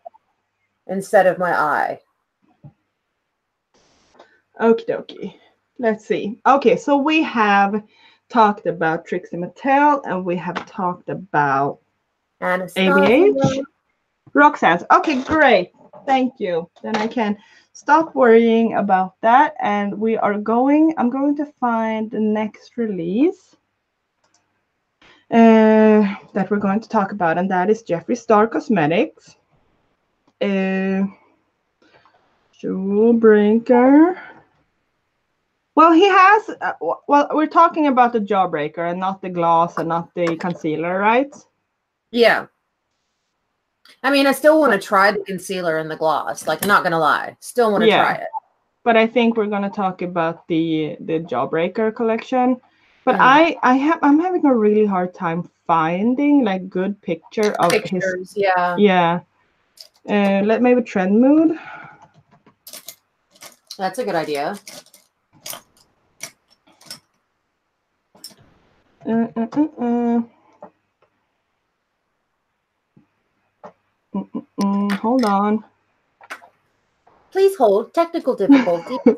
[SPEAKER 2] instead of my eye.
[SPEAKER 1] okie dokie. Let's see. Okay, so we have talked about Trixie Mattel and we have talked about
[SPEAKER 2] Anastasia.
[SPEAKER 1] Roxanne's. Okay, great. Thank you. Then I can stop worrying about that. And we are going, I'm going to find the next release uh, that we're going to talk about, and that is Jeffree Star Cosmetics. Uh, Jawbreaker. Well, he has, uh, well, we're talking about the Jawbreaker and not the gloss and not the concealer, right?
[SPEAKER 2] Yeah. I mean, I still want to try the concealer and the gloss. Like, I'm not gonna lie, still want to
[SPEAKER 1] Yeah.
[SPEAKER 2] try it.
[SPEAKER 1] but I think we're gonna talk about the the Jawbreaker collection. But
[SPEAKER 2] Mm.
[SPEAKER 1] I I have I'm having a really hard time finding like good picture of his
[SPEAKER 2] Pictures, yeah,
[SPEAKER 1] yeah. Uh, let maybe Trendmood.
[SPEAKER 2] that's a good idea.
[SPEAKER 1] Uh, uh, uh, mm, mm, Hold on.
[SPEAKER 2] Please hold. Technical difficulty.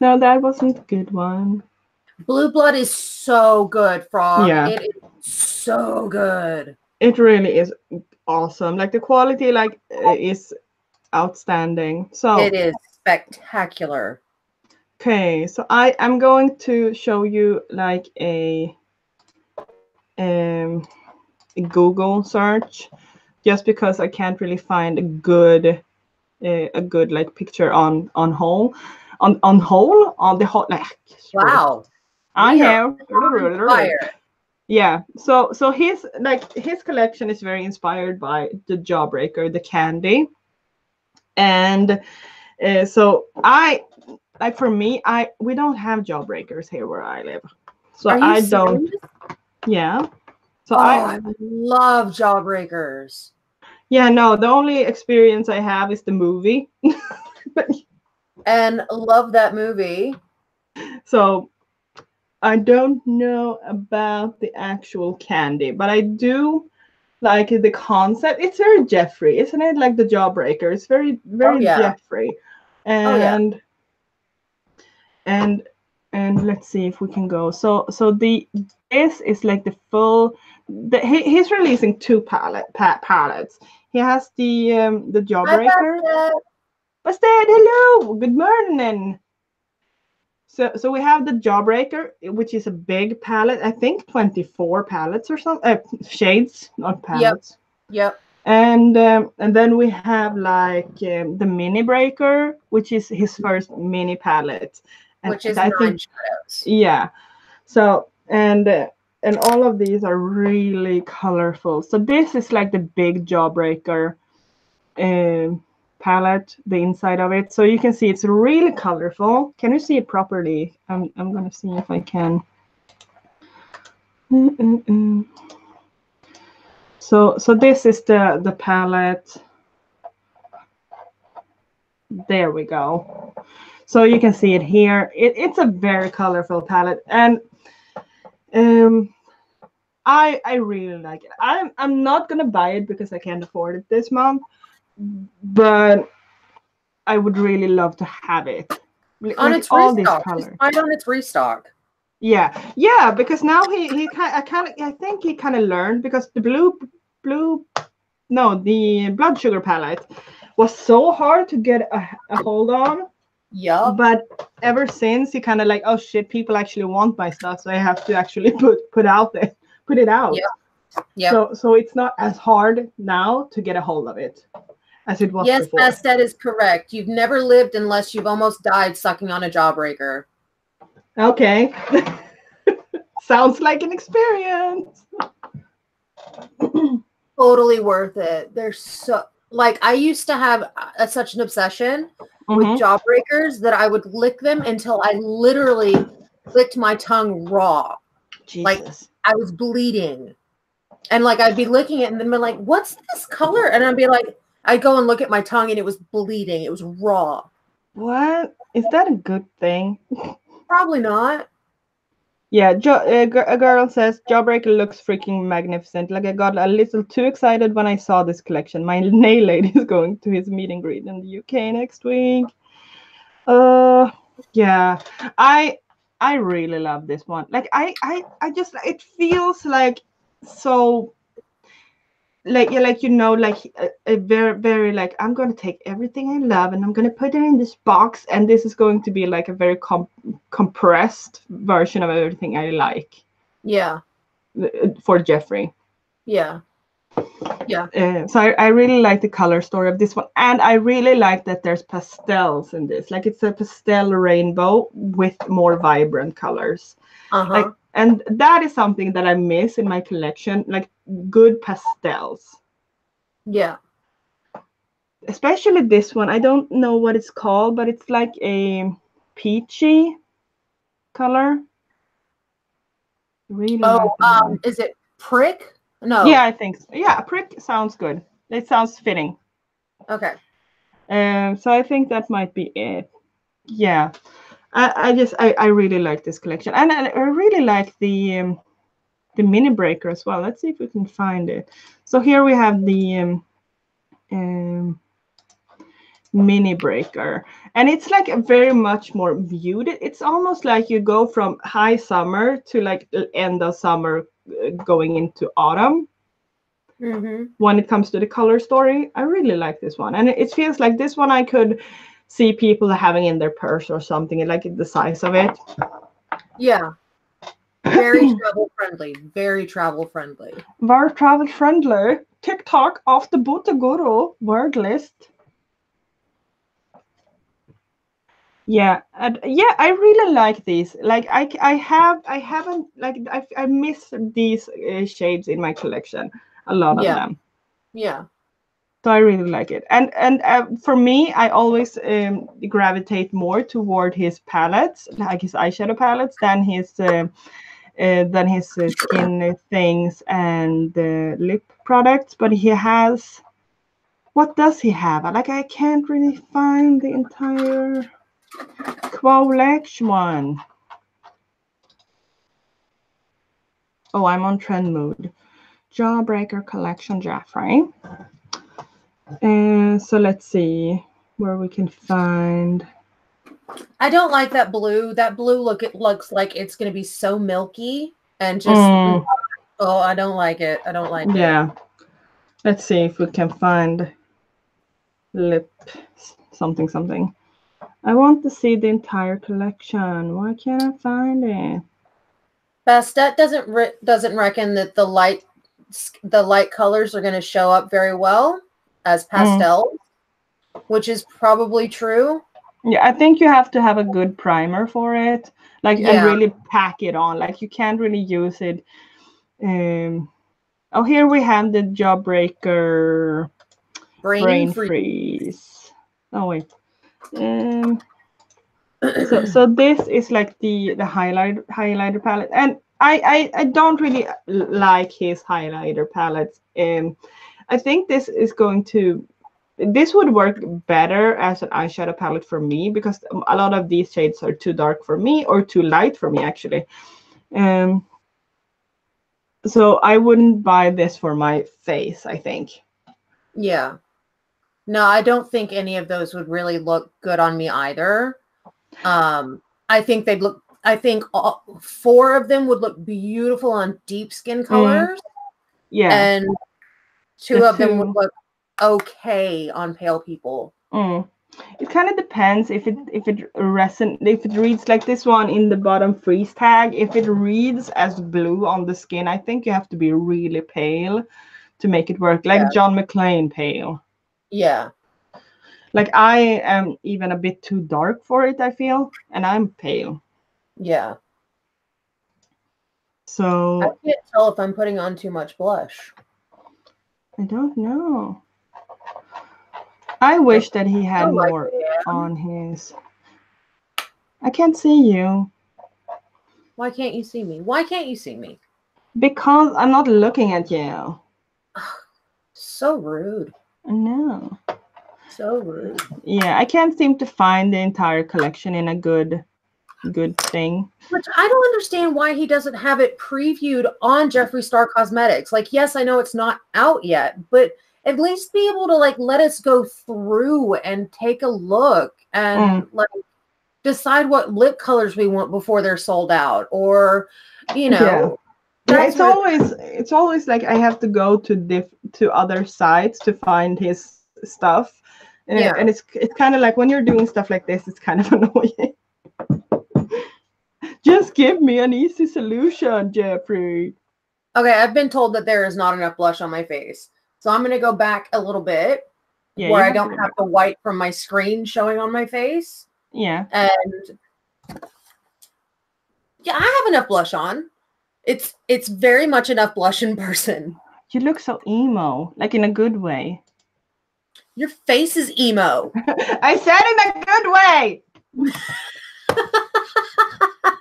[SPEAKER 1] No, that wasn't a good one.
[SPEAKER 2] Blue Blood is so good, Frog.
[SPEAKER 1] Yeah.
[SPEAKER 2] It is so good.
[SPEAKER 1] It really is awesome. Like the quality, like is outstanding. So
[SPEAKER 2] It is spectacular.
[SPEAKER 1] Okay, so I am going to show you like a um, Google search, just because I can't really find a good uh, a good like picture on on whole on on whole on the whole like
[SPEAKER 2] Wow.
[SPEAKER 1] I have.
[SPEAKER 2] Fire.
[SPEAKER 1] yeah so so his like his collection is very inspired by the jawbreaker the candy. And uh, so i like for me i we don't have jawbreakers here where i live. So
[SPEAKER 2] Are you
[SPEAKER 1] i don't yeah. So
[SPEAKER 2] Oh,
[SPEAKER 1] i
[SPEAKER 2] I love jawbreakers.
[SPEAKER 1] yeah no the only experience i have is the movie.
[SPEAKER 2] And love that movie.
[SPEAKER 1] so i don't know about the actual candy but i do like the concept it's very Jeffree isn't it like the jawbreaker it's very very
[SPEAKER 2] Oh, yeah.
[SPEAKER 1] Jeffree
[SPEAKER 2] Oh, yeah.
[SPEAKER 1] and and and let's see if we can go so so the this is like the full the, he, he's releasing two palette pa- palettes he has the um the jawbreaker. Busted, hello, good morning. So, so we have the Jawbreaker, which is a big palette. I think twenty-four palettes or something. Uh, shades, not palettes.
[SPEAKER 2] Yep. Yep.
[SPEAKER 1] And um, and then we have like um, the Mini Breaker, which is his first mini palette. And
[SPEAKER 2] Which is
[SPEAKER 1] I think
[SPEAKER 2] shadows.
[SPEAKER 1] yeah. So and uh, and all of these are really colorful. So this is like the big Jawbreaker um, palette, the inside of it. So you can see it's really colorful. Can you see it properly? I'm I'm gonna see if I can. Mm-mm-mm. So so this is the the palette. There we go. So you can see it here. It, it's a very colorful palette, and um, I I really like it. I'm I'm not gonna buy it because I can't afford it this month, but I would really love to have it. Like
[SPEAKER 2] On its
[SPEAKER 1] all these
[SPEAKER 2] restock.
[SPEAKER 1] colors.
[SPEAKER 2] Just on its restock.
[SPEAKER 1] Yeah, yeah, because now he he kind I kind of I think he kind of learned because the blue blue no the blood sugar palette was so hard to get a, a hold on
[SPEAKER 2] Yeah.
[SPEAKER 1] but ever since he kind of like oh shit people actually want my stuff so i have to actually put put out there put it out
[SPEAKER 2] Yeah. Yep.
[SPEAKER 1] so so it's not as hard now to get a hold of it as it was
[SPEAKER 2] yes,
[SPEAKER 1] before
[SPEAKER 2] Bastet is correct. You've never lived unless you've almost died sucking on a jawbreaker.
[SPEAKER 1] okay sounds like an experience
[SPEAKER 2] Totally worth it. They're so like I used to have a, such an obsession
[SPEAKER 1] Mhm.
[SPEAKER 2] with jawbreakers that I would lick them until I literally licked my tongue raw. like- I was bleeding. And like I'd be licking it and then be like, what's this color? And I'd be like, I'd go and look at my tongue and it was bleeding. It was raw.
[SPEAKER 1] what is that a good thing
[SPEAKER 2] Probably not.
[SPEAKER 1] Yeah, jo- a, gir- a girl says Jawbreaker looks freaking magnificent. Like I got a little too excited when I saw this collection. My nail lady is going to his meet and greet in the UK next week. Uh, yeah, I I really love this one. Like I I I just it feels like so like yeah, like you know, like a, a very very like I'm gonna take everything I love and I'm gonna put it in this box, and this is going to be like a very com- compressed version of everything I like
[SPEAKER 2] Yeah.
[SPEAKER 1] uh, for Jeffree.
[SPEAKER 2] Yeah.
[SPEAKER 1] Uh, so I, I really like the color story of this one, and I really like that there's pastels in this. Like it's a pastel rainbow with more vibrant colors.
[SPEAKER 2] Uh-huh.
[SPEAKER 1] Like, and that is something that I miss in my collection, like good pastels.
[SPEAKER 2] yeah.
[SPEAKER 1] Especially this one. I don't know what it's called, but it's like a peachy color. Really
[SPEAKER 2] Oh, um, is it prick? No.
[SPEAKER 1] Yeah, I think so. Yeah, prick sounds good. It sounds fitting.
[SPEAKER 2] Okay.
[SPEAKER 1] Um, so I think that might be it. Yeah, I, I just I, I really like this collection, and I, I really like the um, the mini breaker as well. Let's see if we can find it. So here we have the um, um, mini breaker, and it's like a very much more muted. It's almost like you go from high summer to like end of summer, uh, going into autumn
[SPEAKER 2] Mm-hmm.
[SPEAKER 1] when it comes to the color story. I really like this one. And it feels like this one I could see people having in their purse or something, like the size of it.
[SPEAKER 2] Yeah. Very travel friendly. Very travel friendly.
[SPEAKER 1] Very travel friendly. TikTok off the Butaguru word list. Yeah, and yeah, I really like these. Like I, I have, I haven't like I, I miss these uh, shades in my collection. A lot of
[SPEAKER 2] Yeah.
[SPEAKER 1] them.
[SPEAKER 2] Yeah.
[SPEAKER 1] So I really like it. And and uh, for me, I always um, gravitate more toward his palettes, like his eyeshadow palettes, than his uh, uh, than his uh, skin things and lip products. But he has. What does he have? Like I can't really find the entire collection one. Oh, I'm on Trendmood. Jawbreaker collection, Jeffree. And so let's see where we can find.
[SPEAKER 2] I don't like that blue. That blue look it looks like it's gonna be so milky and just
[SPEAKER 1] Mm.
[SPEAKER 2] oh, I don't like it. I don't like it.
[SPEAKER 1] Yeah. Let's see if we can find lip something something. I want to see the entire collection. Why can't I find it?
[SPEAKER 2] Bastet doesn't re- doesn't reckon that the light the light colors are going to show up very well as
[SPEAKER 1] Mm.
[SPEAKER 2] pastels, which is probably true.
[SPEAKER 1] Yeah, I think you have to have a good primer for it, like
[SPEAKER 2] Yeah.
[SPEAKER 1] and really pack it on. Like you can't really use it. Um, oh, here we have the Jawbreaker
[SPEAKER 2] Brain,
[SPEAKER 1] brain
[SPEAKER 2] free.
[SPEAKER 1] freeze. Oh wait. Um, so so this is like the the highlight highlighter palette, and I I, I don't really like his highlighter palettes. Um, I think this is going to this would work better as an eyeshadow palette for me because a lot of these shades are too dark for me or too light for me actually. Um, so I wouldn't buy this for my face. I think.
[SPEAKER 2] Yeah. No, I don't think any of those would really look good on me either. Um, I think they'd look. I think all, four of them would look beautiful on deep skin colors,
[SPEAKER 1] Yeah.
[SPEAKER 2] and two
[SPEAKER 1] The
[SPEAKER 2] of them would look okay on pale people.
[SPEAKER 1] Mm. It kind of depends if it if it reson if it reads like this one in the bottom freeze tag. If it reads as blue on the skin, I think you have to be really pale to make it work. Like
[SPEAKER 2] Yeah.
[SPEAKER 1] John McClane pale.
[SPEAKER 2] Yeah.
[SPEAKER 1] Like I am even a bit too dark for it. I feel, and I'm pale.
[SPEAKER 2] Yeah.
[SPEAKER 1] So I
[SPEAKER 2] can't tell if I'm putting on too much blush.
[SPEAKER 1] I don't know. I wish that he had
[SPEAKER 2] Oh, like
[SPEAKER 1] more
[SPEAKER 2] that.
[SPEAKER 1] on his. I can't see you
[SPEAKER 2] Why can't you see me? Why can't you see me?
[SPEAKER 1] because I'm not looking at you.
[SPEAKER 2] So rude.
[SPEAKER 1] No.
[SPEAKER 2] So rude.
[SPEAKER 1] Yeah, I can't seem to find the entire collection in a good good thing.
[SPEAKER 2] Which I don't understand why he doesn't have it previewed on Jeffree Star Cosmetics. Like, yes, I know it's not out yet, but at least be able to like let us go through and take a look and mm. like decide what lip colors we want before they're sold out, or you know,
[SPEAKER 1] Yeah. Yeah, it's always it's always like I have to go to diff to other sites to find his stuff. And,
[SPEAKER 2] Yeah.
[SPEAKER 1] and it's it's kind of like when you're doing stuff like this, it's kind of annoying. Just give me an easy solution, Jeffree.
[SPEAKER 2] okay. I've been told that there is not enough blush on my face, so I'm gonna go back a little bit
[SPEAKER 1] Yeah,
[SPEAKER 2] where I don't have the white from my screen showing on my face.
[SPEAKER 1] Yeah.
[SPEAKER 2] and yeah, I have enough blush on. It's it's very much enough blush in person.
[SPEAKER 1] You look so emo, like in a good way.
[SPEAKER 2] Your face is emo.
[SPEAKER 1] I said in a good way.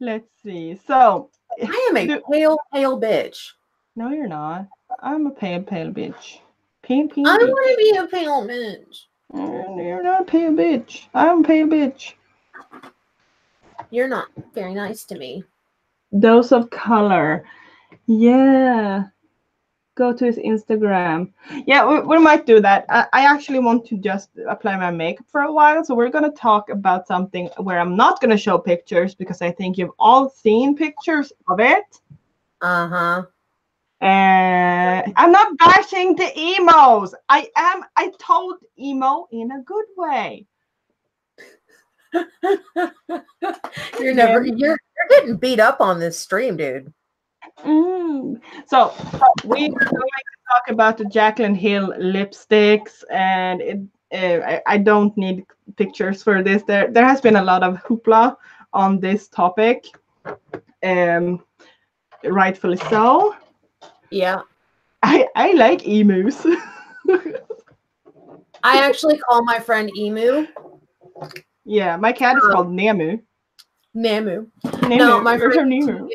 [SPEAKER 1] Let's see. So,
[SPEAKER 2] I am a pale, pale bitch.
[SPEAKER 1] no, you're not. I'm a pale, pale bitch. Pale, pale
[SPEAKER 2] I want to be a pale bitch.
[SPEAKER 1] Mm, You're not a pale bitch. I'm a pale bitch.
[SPEAKER 2] You're not very nice to me.
[SPEAKER 1] Dose of color. Yeah. Go to his Instagram. Yeah, we, we might do that. I, I actually want to just apply my makeup for a while. So we're going to talk about something where I'm not going to show pictures because I think you've all seen pictures of it.
[SPEAKER 2] Uh huh.
[SPEAKER 1] Uh, I'm not bashing the emos. I am. I told emo in a good way.
[SPEAKER 2] you're never you're you're getting beat up on this stream, dude.
[SPEAKER 1] Mm. So we are going to talk about the Jaclyn Hill lipsticks, and it, uh, I, I don't need pictures for this. There, there has been a lot of hoopla on this topic, um, rightfully so.
[SPEAKER 2] Yeah.
[SPEAKER 1] I, I like emus.
[SPEAKER 2] I actually call my friend Emu.
[SPEAKER 1] yeah, my cat is
[SPEAKER 2] Uh,
[SPEAKER 1] called Namu.
[SPEAKER 2] Namu.
[SPEAKER 1] Nemu.
[SPEAKER 2] No, my friend
[SPEAKER 1] Nemu.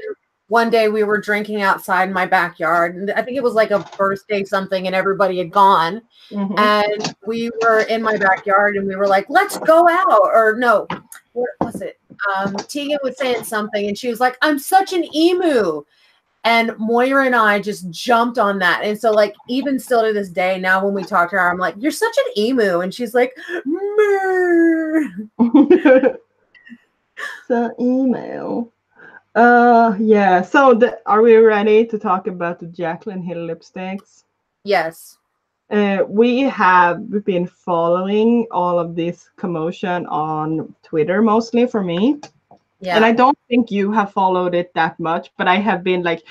[SPEAKER 2] One day we were drinking outside in my backyard and i think it was like a birthday something and everybody had gone.
[SPEAKER 1] Mhm.
[SPEAKER 2] and we were in my backyard and we were like let's go out or no what was it? Um tegan was saying something and she was like i'm such an emu. And moira and i just jumped on that. And so like even still to this day now when we talk to her i'm like you're such an emu and she's like
[SPEAKER 1] so email. Uh yeah. So the, are we ready to talk about the Jaclyn Hill lipsticks?
[SPEAKER 2] yes
[SPEAKER 1] Uh, we have been following all of this commotion on Twitter, mostly for me.
[SPEAKER 2] yeah
[SPEAKER 1] And I don't think you have followed it that much, but I have been like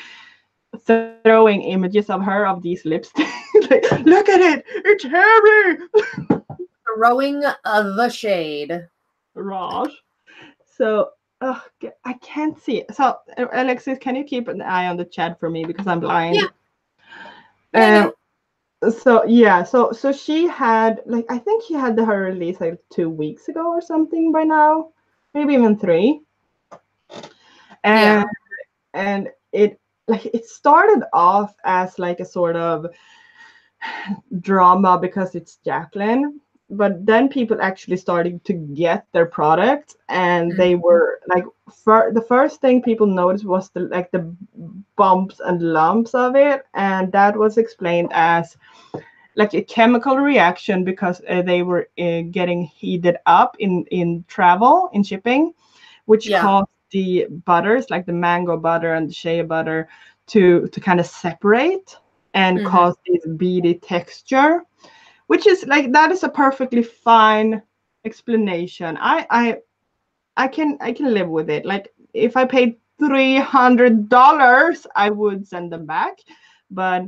[SPEAKER 1] throwing images of her of these lipsticks. like, look at it, it's hairy.
[SPEAKER 2] throwing uh, the shade
[SPEAKER 1] Raj. So ugh, g- I can't see. So Alexis, can you keep an eye on the chat for me because I'm blind?
[SPEAKER 2] Yeah. Yeah,
[SPEAKER 1] Uh, so yeah, so so she had like I think she had her release like two weeks ago or something by now, maybe even three. And
[SPEAKER 2] Yeah.
[SPEAKER 1] and it like it started off as like a sort of drama because it's Jaclyn, but then people actually started to get their product and they were like fir- the first thing people noticed was the like the bumps and lumps of it and that was explained as like a chemical reaction because uh, they were uh, getting heated up in in travel in shipping which
[SPEAKER 2] Yeah.
[SPEAKER 1] caused the butters like the mango butter and the shea butter to to kind of separate and
[SPEAKER 2] Mhm.
[SPEAKER 1] cause this beady texture which is like that is a perfectly fine explanation. I i i can i can live with it. Like if i paid three hundred dollars i would send them back. But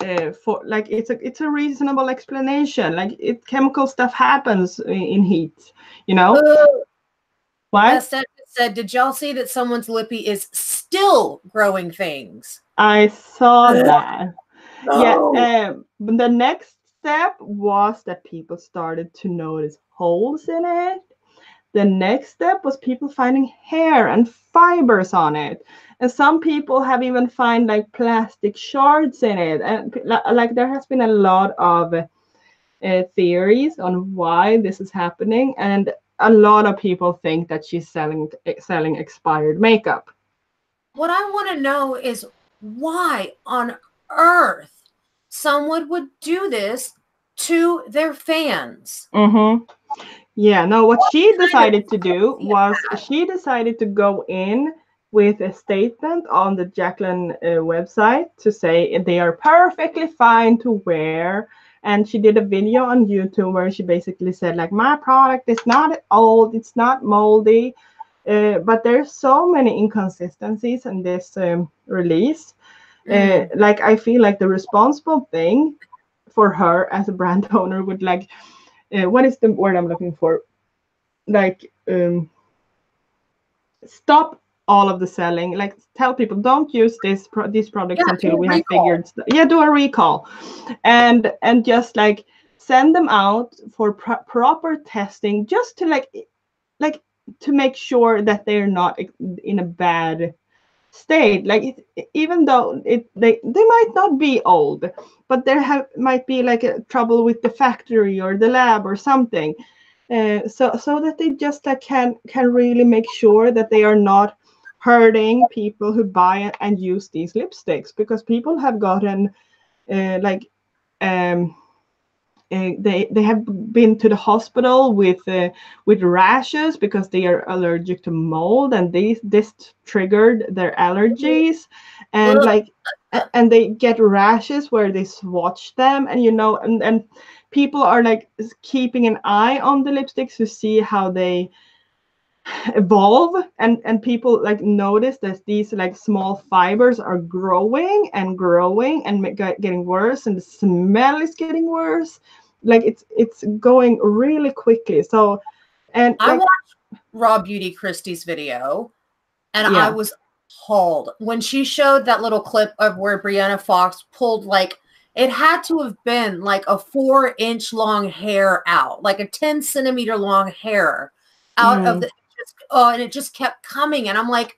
[SPEAKER 1] uh, for like it's a it's a reasonable explanation. Like it chemical stuff happens in, in heat you know?
[SPEAKER 2] Ooh,
[SPEAKER 1] what?
[SPEAKER 2] Best Ed said, did y'all see that someone's lippy is still growing things?
[SPEAKER 1] i saw that.
[SPEAKER 2] No.
[SPEAKER 1] Yeah, um, the next step was that people started to notice holes in it. The next step was people finding hair and fibers on it. And some people have even found like plastic shards in it. And like there has been a lot of uh, theories on why this is happening. And a lot of people think that she's selling selling expired makeup.
[SPEAKER 2] What I want to know is why on earth someone would do this to their fans.
[SPEAKER 1] Mm-hmm. Yeah, no, what she decided to do was
[SPEAKER 2] that?
[SPEAKER 1] she decided to go in with a statement on the Jaclyn uh, website to say they are perfectly fine to wear. And she did a video on YouTube where she basically said, like, my product is not old, it's not moldy. Uh, but there's so many inconsistencies in this um, release. Uh, like I feel like the responsible thing for her as a brand owner would like uh, what is the word I'm looking for? Like um stop all of the selling. Like tell people don't use this pro- these products
[SPEAKER 2] Yeah,
[SPEAKER 1] until we have
[SPEAKER 2] recall.
[SPEAKER 1] figured st- yeah do a recall and and just like send them out for pro- proper testing just to like like to make sure that they're not in a bad state like it, even though it they, they might not be old but there have might be like a trouble with the factory or the lab or something. Uh, so so that they just like can can really make sure that they are not hurting people who buy and use these lipsticks because people have gotten uh, like um they they have been to the hospital with uh, with rashes because they are allergic to mold and these this triggered their allergies. And like and they get rashes where they swatch them and you know and and people are like keeping an eye on the lipsticks to see how they evolve. And and people like notice that these like small fibers are growing and growing and get- getting worse and the smell is getting worse like it's it's going really quickly so and
[SPEAKER 2] I
[SPEAKER 1] like,
[SPEAKER 2] watched Raw Beauty Kristi's video and
[SPEAKER 1] Yeah.
[SPEAKER 2] I was appalled when she showed that little clip of where Brianna Fox pulled like it had to have been like a four inch long hair out, like a 10 centimeter long hair out of
[SPEAKER 1] Mm.
[SPEAKER 2] the oh, and it just kept coming. And I'm like,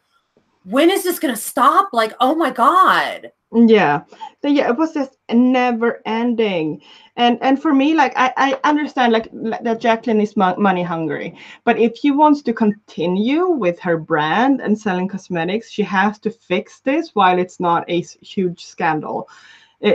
[SPEAKER 2] when is this gonna stop? Like, oh my god.
[SPEAKER 1] Yeah the, yeah it was just never ending and and for me like i i understand like that Jaclyn is mo- money hungry but if she wants to continue with her brand and selling cosmetics she has to fix this while it's not a huge scandal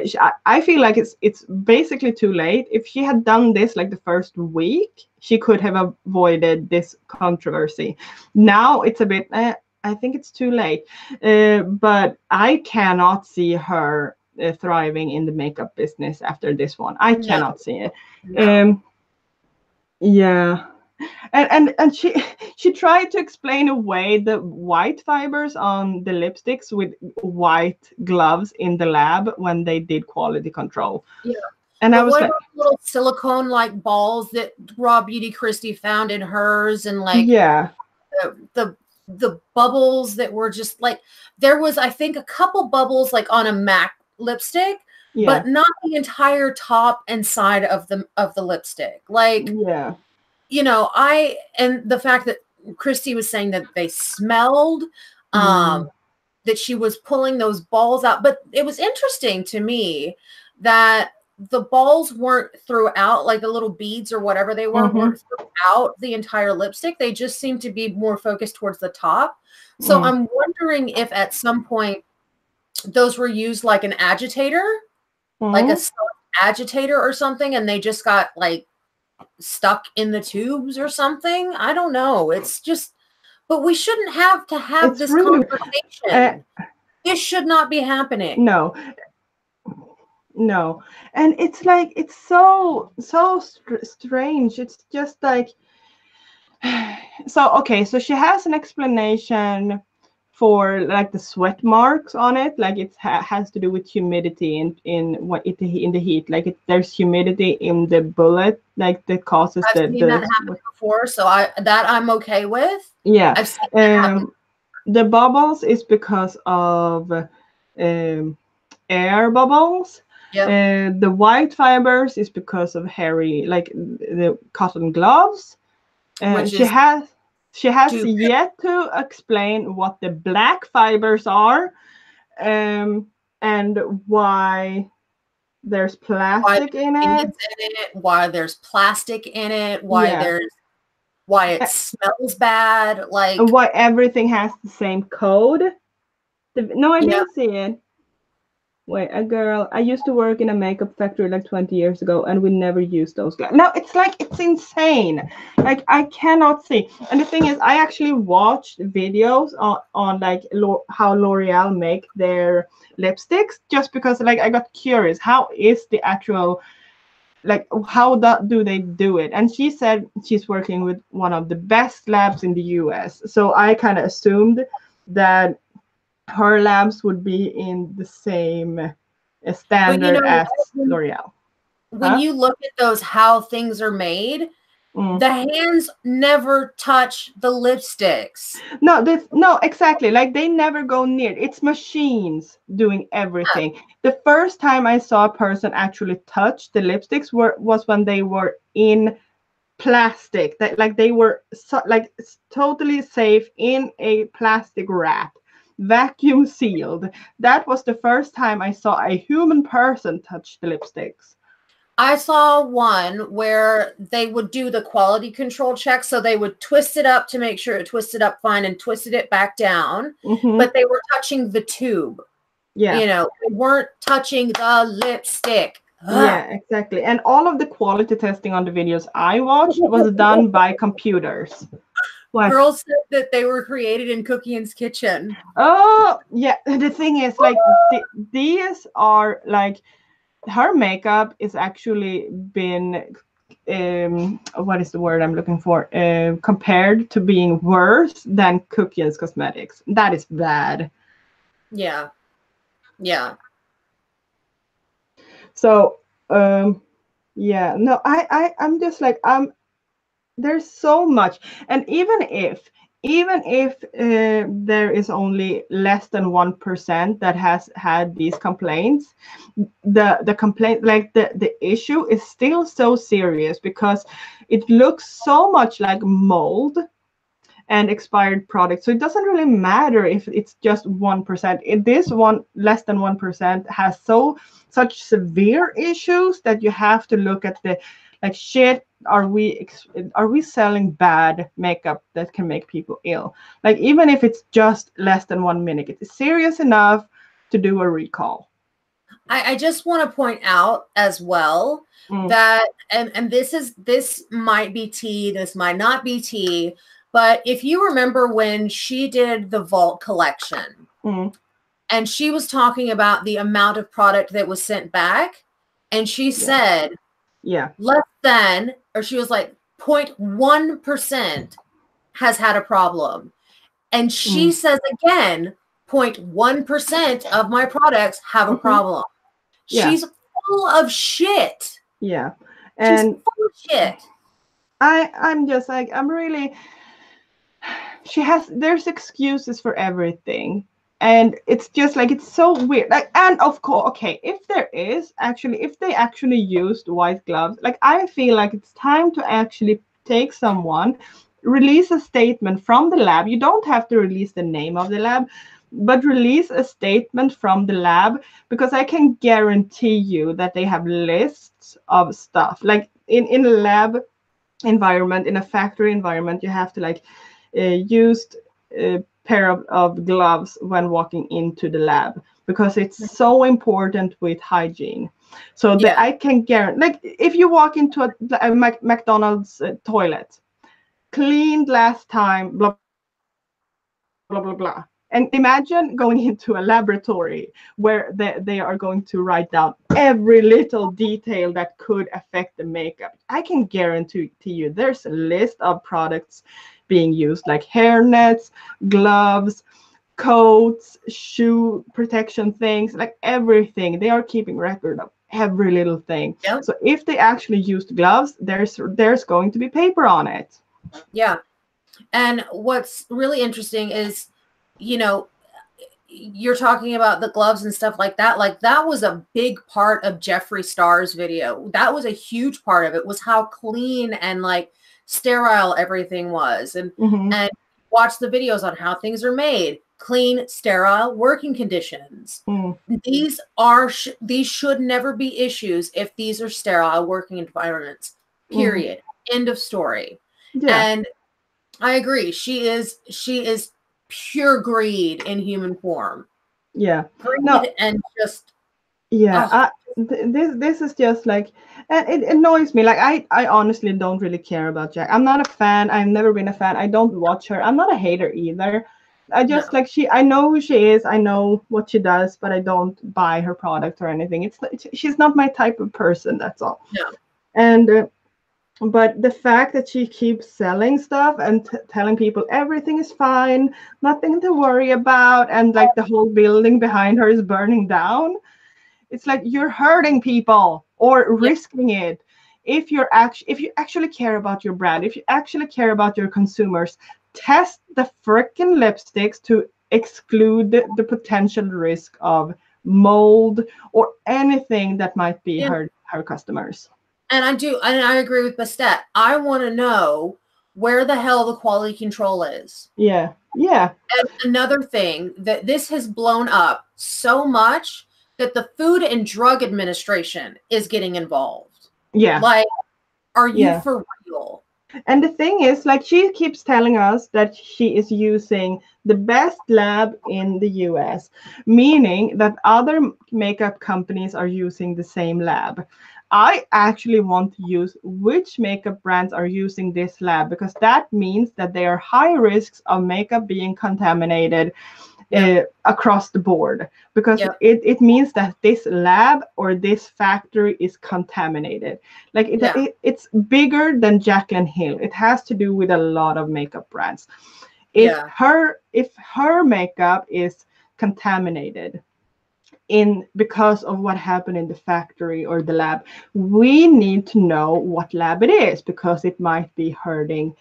[SPEAKER 1] sh- I- I feel like it's it's basically too late. If she had done this like the first week, she could have avoided this controversy. Now it's a bit. Eh, I think it's too late. Uh, but I cannot see her uh, thriving in the makeup business after this one. I
[SPEAKER 2] No.
[SPEAKER 1] cannot see it.
[SPEAKER 2] No.
[SPEAKER 1] Um, yeah, and and and she she tried to explain away the white fibers on the lipsticks with white gloves in the lab when they did quality control.
[SPEAKER 2] Yeah.
[SPEAKER 1] and I was like,
[SPEAKER 2] little silicone like balls that Raw Beauty Kristi found in hers and like
[SPEAKER 1] yeah,
[SPEAKER 2] the, the the bubbles that were just like there was I think a couple bubbles like on a MAC lipstick,
[SPEAKER 1] yeah,
[SPEAKER 2] but not the entire top and side of the of the lipstick. Like,
[SPEAKER 1] yeah,
[SPEAKER 2] you know, I and the fact that Kristi was saying that they smelled um that she was pulling those balls out, but it was interesting to me that the balls weren't throughout like the little beads or whatever they were
[SPEAKER 1] Mhm.
[SPEAKER 2] weren't throughout the entire lipstick. They just seemed to be more focused towards the top. So
[SPEAKER 1] Mm.
[SPEAKER 2] i'm wondering if at some point those were used like an agitator like a
[SPEAKER 1] Mhm.
[SPEAKER 2] agitator or something and they just got like stuck in the tubes or something? I don't know. It's just but we shouldn't have to have
[SPEAKER 1] It's
[SPEAKER 2] this
[SPEAKER 1] really-
[SPEAKER 2] conversation. this should not be happening.
[SPEAKER 1] No no. And it's like it's so so str- strange. It's just like so okay so she has an explanation for like the sweat marks on it. Like it ha- has to do with humidity in in what it in the heat. Like it, there's humidity in the bullet like that causes
[SPEAKER 2] I've
[SPEAKER 1] the,
[SPEAKER 2] seen that
[SPEAKER 1] the
[SPEAKER 2] happen before, so I that I'm okay with.
[SPEAKER 1] yeah.
[SPEAKER 2] I've seen that
[SPEAKER 1] um, the bubbles is because of um, air bubbles.
[SPEAKER 2] Yep.
[SPEAKER 1] Uh, the white fibers is because of hairy, like the cotton gloves. Uh, she has she has
[SPEAKER 2] stupid.
[SPEAKER 1] yet to explain what the black fibers are, um, and why there's plastic in it.
[SPEAKER 2] In it, why there's plastic in it, why
[SPEAKER 1] Yeah.
[SPEAKER 2] there's why
[SPEAKER 1] Uh,
[SPEAKER 2] it smells bad. Like
[SPEAKER 1] why everything has the same code. The, no, I
[SPEAKER 2] Yeah.
[SPEAKER 1] didn't see it. Wait, a girl. I used to work in a makeup factory like 20 years ago, and we never used those. Gla- no, it's like it's insane. Like I cannot see. And the thing is, I actually watched videos on on like Lo- how L'Oreal make their lipsticks, just because like I got curious. How is the actual like how do they do it and she said she's working with one of the best labs in the us so i kind of assumed that her labs would be in the same standard
[SPEAKER 2] know,
[SPEAKER 1] as
[SPEAKER 2] when-
[SPEAKER 1] l'oreal.
[SPEAKER 2] When
[SPEAKER 1] huh?
[SPEAKER 2] you look at those how things are made,
[SPEAKER 1] Mm.
[SPEAKER 2] the hands never touch the lipsticks.
[SPEAKER 1] no this no exactly. Like they never go near. It's machines doing everything. The first time i saw a person actually touch the lipsticks were was when they were in plastic. That like they were so, like totally safe in a plastic wrap vacuum sealed that was the first time i saw a human person touch the lipsticks
[SPEAKER 2] I saw one where they would do the quality control check. So they would twist it up to make sure it twisted up fine and twisted it back down,
[SPEAKER 1] Mhm.
[SPEAKER 2] but they were touching the tube.
[SPEAKER 1] yeah
[SPEAKER 2] You know, they weren't touching the lipstick.
[SPEAKER 1] Yeah, exactly. And all of the quality testing on the videos I watched was done by computers.
[SPEAKER 2] What? Girls said that they were created in Cookian's kitchen.
[SPEAKER 1] Oh, yeah. The thing is, like, th- these are like her makeup is actually been um what is the word i'm looking for uh, compared to being worse than Cookian's cosmetics that is bad
[SPEAKER 2] yeah yeah
[SPEAKER 1] so um yeah no i i i'm just like i'm there's so much. And even if even if uh, there is only less than 1% that has had these complaints the the complaint like the the issue is still so serious because it looks so much like mold and expired products so it doesn't really matter if it's just 1% it this one less than 1% has so such severe issues that you have to look at the like shit are we are we selling bad makeup that can make people ill like even if it's just less than one minute it's serious enough to do a recall
[SPEAKER 2] i, I just want to point out as well mm. that and and this is this might be tea this might not be tea but if you remember when she did the vault collection mm. and she was talking about the amount of product that was sent back and she yeah. said
[SPEAKER 1] yeah.
[SPEAKER 2] Less than or she was like 0.1% has had a problem. And she mm. says again 0.1% of my products have a mm-hmm. problem. Yeah. she's full of shit.
[SPEAKER 1] Yeah. And
[SPEAKER 2] she's full of shit.
[SPEAKER 1] I i'm just like i'm really she has there's excuses for everything and it's just like it's so weird. Like and of course okay if there is actually if they actually used white gloves like i feel like it's time to actually take someone release a statement from the lab. You don't have to release the name of the lab but release a statement from the lab because i can guarantee you that they have lists of stuff. Like in in a lab environment in a factory environment you have to like uh, used uh, pair of, of gloves when walking into the lab because it's so important with hygiene. So that. I can guarantee, like if you walk into a, a Mac- McDonald's uh, toilet, cleaned last time, blah blah blah blah. And imagine going into a laboratory where they, they are going to write down every little detail that could affect the makeup. I can guarantee to you there's a list of products being used, like hair nets, gloves, coats, shoe protection things, like everything. They are keeping record of every little thing.
[SPEAKER 2] Yep.
[SPEAKER 1] So if they actually used gloves, there's there's going to be paper on it.
[SPEAKER 2] Yeah. And what's really interesting is, you know, you're talking about the gloves and stuff like that. Like that was a big part of Jeffree Star's video. That was a huge part of it was how clean and like sterile everything was and mm-hmm. and watch the videos on how things are made clean sterile working conditions mm. these are sh- these should never be issues if these are sterile working environments mm-hmm. period mm. end of story yeah. and i agree she is she is pure greed in human form
[SPEAKER 1] yeah
[SPEAKER 2] greed no. and just
[SPEAKER 1] yeah I, th- this this is just like it annoys me. Like i i honestly don't really care about jack. I'm not a fan. I've never been a fan. I don't watch her. I'm not a hater either. I just no. like she i know who she is. I know what she does but i don't buy her product or anything. It's, it's she's not my type of person that's all.
[SPEAKER 2] Yeah
[SPEAKER 1] and uh, but the fact that she keeps selling stuff and t- telling people everything is fine nothing to worry about and like the whole building behind her is burning down it's like you're hurting people or risking yeah. it if you're actually if you actually care about your brand if you actually care about your consumers test the freaking lipsticks to exclude the, potential risk of mold or anything that might be yeah. hurt her customers
[SPEAKER 2] and i do and i agree with bastet i want to know where the hell the quality control is
[SPEAKER 1] yeah yeah
[SPEAKER 2] and another thing that this has blown up so much that the Food and Drug Administration is getting involved.
[SPEAKER 1] Yeah.
[SPEAKER 2] Like, are you yeah. for real?
[SPEAKER 1] And the thing is, like, she keeps telling us that she is using the best lab in the US, meaning that other makeup companies are using the same lab. I actually want to use which makeup brands are using this lab because that means that there are high risks of makeup being contaminated uh, across the board. Because
[SPEAKER 2] Yeah.
[SPEAKER 1] it, it means that this lab or this factory is contaminated. Like it,
[SPEAKER 2] Yeah.
[SPEAKER 1] it- it's bigger than Jaclyn hill. It has to do with a lot of makeup brands. If her if her makeup is contaminated in because of what happened in the factory or the lab we need to know what lab it is because it might be hurting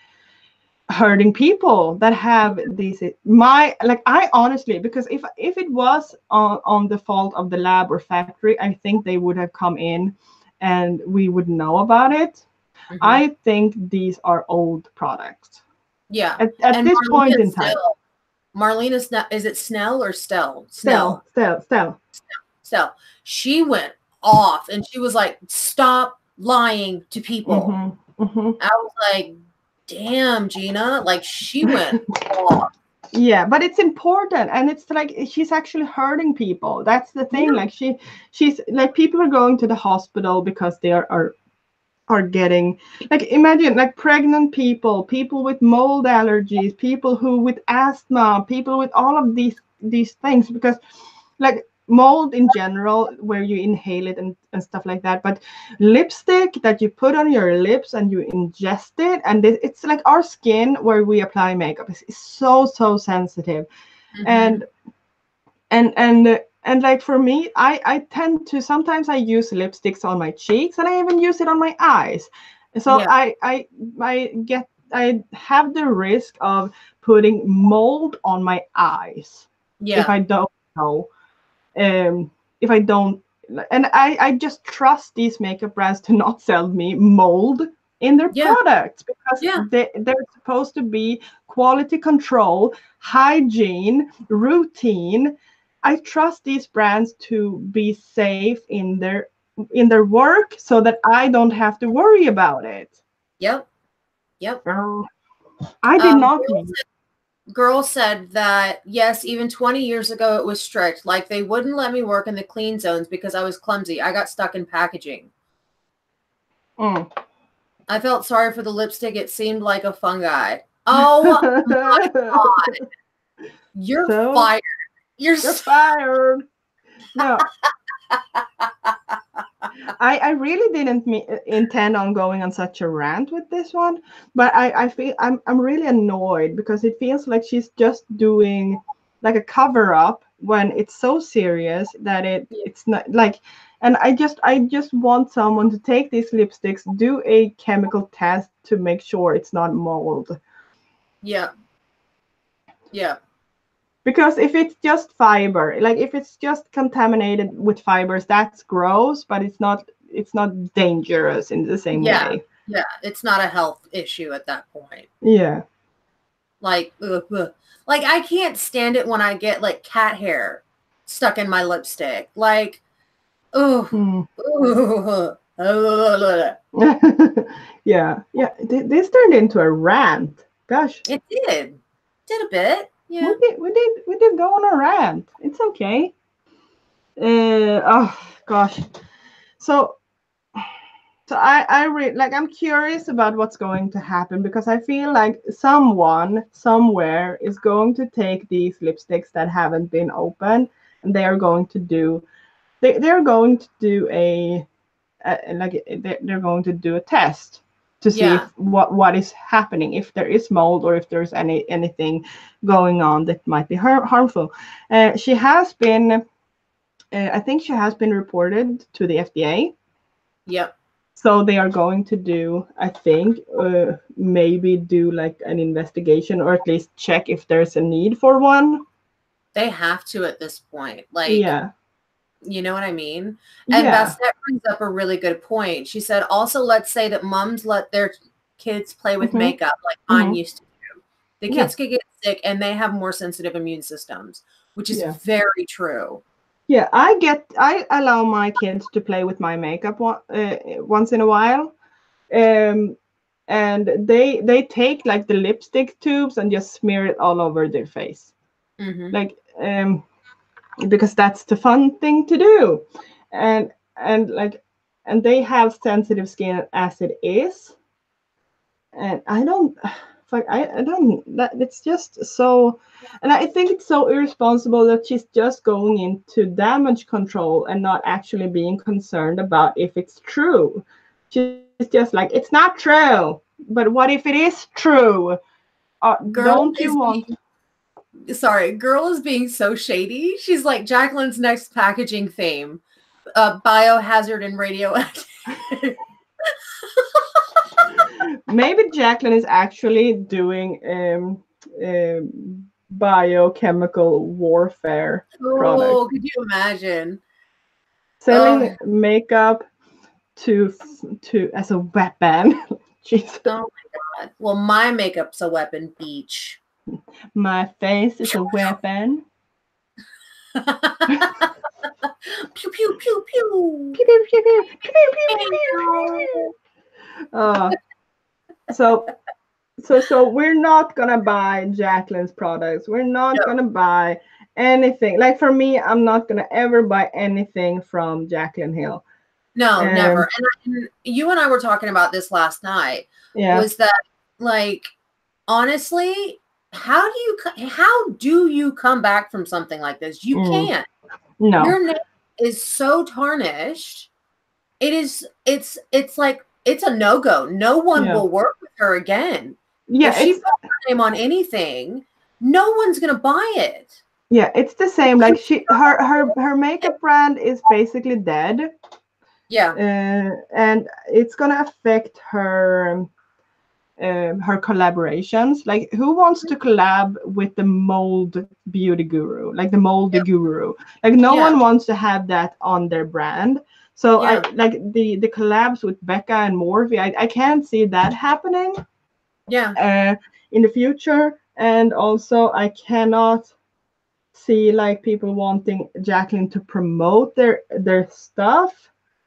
[SPEAKER 1] hurting people that have these my like i honestly because if if it was on, on the fault of the lab or factory i think they would have come in and we would know about it
[SPEAKER 2] Mhm.
[SPEAKER 1] i think these are old products
[SPEAKER 2] yeah.
[SPEAKER 1] at, at this point
[SPEAKER 2] Marlena
[SPEAKER 1] in time
[SPEAKER 2] Snell- Marlena Snell, is it Snell or Stell?
[SPEAKER 1] still still still
[SPEAKER 2] Stell. She went off and she was like, stop lying to people.
[SPEAKER 1] Mhm, mhm.
[SPEAKER 2] I was like, damn, Gina. Like she went off.
[SPEAKER 1] yeah but it's important and it's like she's actually hurting people that's the thing
[SPEAKER 2] Yeah.
[SPEAKER 1] like she she's like people are going to the hospital because they are are are getting like imagine like pregnant people people with mold allergies people who with asthma people with all of these these things because like mold in general where you inhale it and, and stuff like that but lipstick that you put on your lips and you ingest it and it, it's like our skin where we apply makeup is, so so sensitive
[SPEAKER 2] Mhm.
[SPEAKER 1] and and and and like for me i i tend to sometimes i use lipsticks on my cheeks and i even use it on my eyes so
[SPEAKER 2] Yeah.
[SPEAKER 1] i i i get i have the risk of putting mold on my eyes
[SPEAKER 2] yeah.
[SPEAKER 1] if i don't know um if i don't and i i just trust these makeup brands to not sell me mold in their
[SPEAKER 2] Yeah.
[SPEAKER 1] products because
[SPEAKER 2] Yeah.
[SPEAKER 1] they, they're supposed to be quality control hygiene routine i trust these brands to be safe in their in their work so that i don't have to worry about it
[SPEAKER 2] yep. Yep.
[SPEAKER 1] i did
[SPEAKER 2] Um,
[SPEAKER 1] not
[SPEAKER 2] girl said- that yes, even 20 years ago it was strict. Like they wouldn't let me work in the clean zones because I was clumsy. I got stuck in packaging.
[SPEAKER 1] Mm.
[SPEAKER 2] I felt sorry for the lipstick. It seemed like a fungi. Oh my god. You're
[SPEAKER 1] So-
[SPEAKER 2] fired. You're,
[SPEAKER 1] You're
[SPEAKER 2] so-
[SPEAKER 1] fired. No. I, I really didn't me- intend on going on such a rant with this one, but I, I feel I'm I'm really annoyed because it feels like she's just doing like a cover up when it's so serious that it it's not like and I just I just want someone to take these lipsticks, do a chemical test to make sure it's not mold.
[SPEAKER 2] yeah. Yeah.
[SPEAKER 1] Because if it's just fiber like if it's just contaminated with fibers that's gross but it's not it's not dangerous in the same
[SPEAKER 2] Yeah.
[SPEAKER 1] way
[SPEAKER 2] Yeah. It's not a health issue at that point.
[SPEAKER 1] yeah
[SPEAKER 2] Like, ugh, ugh. like I can't stand it when I get like cat hair stuck in my lipstick. Like, oh,
[SPEAKER 1] yeah yeah this turned into a rant gosh It
[SPEAKER 2] did, did a bit. Yeah.
[SPEAKER 1] we did we did we did go on a rant. It's okay. Uh oh gosh. So so i i re- like i'm curious about what's going to happen because i feel like someone somewhere is going to take these lipsticks that haven't been opened and they are going to do they, they're going to do a, a like they're, they're going to do a test to see
[SPEAKER 2] Yeah.
[SPEAKER 1] if, what what is happening if there is mold or if there's any anything going on that might be har- harmful uh, she has been uh, i think she has been reported to the fda
[SPEAKER 2] Yep.
[SPEAKER 1] so they are going to do i think uh, maybe do like an investigation or at least check if there's a need for one
[SPEAKER 2] They have to at this point. Like,
[SPEAKER 1] yeah
[SPEAKER 2] you know what I mean? And
[SPEAKER 1] yeah
[SPEAKER 2] Bastet brings up a really good point. She said, also, let's say that moms let their kids play with
[SPEAKER 1] Mhm.
[SPEAKER 2] makeup like mine
[SPEAKER 1] Mhm.
[SPEAKER 2] used to do. The
[SPEAKER 1] Yeah.
[SPEAKER 2] kids could get sick and they have more sensitive immune systems, which is
[SPEAKER 1] Yeah.
[SPEAKER 2] very true.
[SPEAKER 1] Yeah, I get. I allow my kids to play with my makeup one, uh, once in a while, um, and they they take like the lipstick tubes and just smear it all over their face
[SPEAKER 2] Mhm.
[SPEAKER 1] like um because that's the fun thing to do. And and like and they have sensitive skin as it is. And i don't like i, I don't that it's just so and i think it's so irresponsible that she's just going into damage control and not actually being concerned about if it's true. She's just like it's not true but what if it is true? Uh,
[SPEAKER 2] Girl
[SPEAKER 1] don't you want
[SPEAKER 2] sorry, girl is being so shady. She's like Jaclyn's next packaging theme. Uh, biohazard and radioactive.
[SPEAKER 1] maybe Jaclyn is actually doing um, um, biochemical warfare,
[SPEAKER 2] oh, could you imagine?
[SPEAKER 1] selling makeup to to as a weapon. Jesus,
[SPEAKER 2] Oh my god. Well, my makeup's a weapon, beach.
[SPEAKER 1] My face is a weapon.
[SPEAKER 2] pew pew pew pew.
[SPEAKER 1] Pew pew pew pew pew pew pew. pew. Uh, so so so we're not gonna buy Jaclyn's products. We're not
[SPEAKER 2] no.
[SPEAKER 1] gonna buy anything. Like for me, I'm not gonna ever buy anything from Jaclyn Hill.
[SPEAKER 2] No,
[SPEAKER 1] um,
[SPEAKER 2] never. And, I, and you and I were talking about this last night.
[SPEAKER 1] Yeah.
[SPEAKER 2] Was that like honestly, how do you how do you come back from something like this? You
[SPEAKER 1] Mm.
[SPEAKER 2] can't.
[SPEAKER 1] no.
[SPEAKER 2] Your name is so tarnished. It is. It's. It's like it's a no go. No one
[SPEAKER 1] Yeah.
[SPEAKER 2] will work with her again.
[SPEAKER 1] yeah,
[SPEAKER 2] if she puts her name on anything, no one's gonna buy it.
[SPEAKER 1] yeah, it's the same. Like she her her her makeup brand is basically dead.
[SPEAKER 2] Yeah.
[SPEAKER 1] uh, and it's gonna affect her um, her collaborations. Like, who wants to collab with the mold beauty guru, like the moldy
[SPEAKER 2] Yeah.
[SPEAKER 1] guru? Like, no
[SPEAKER 2] Yeah.
[SPEAKER 1] one wants to have that on their brand. So,
[SPEAKER 2] Yeah.
[SPEAKER 1] I like the the collabs with Becca and Morphe. I, I can't see that happening
[SPEAKER 2] Yeah.
[SPEAKER 1] uh, in the future. And also, I cannot see like people wanting Jaclyn to promote their their stuff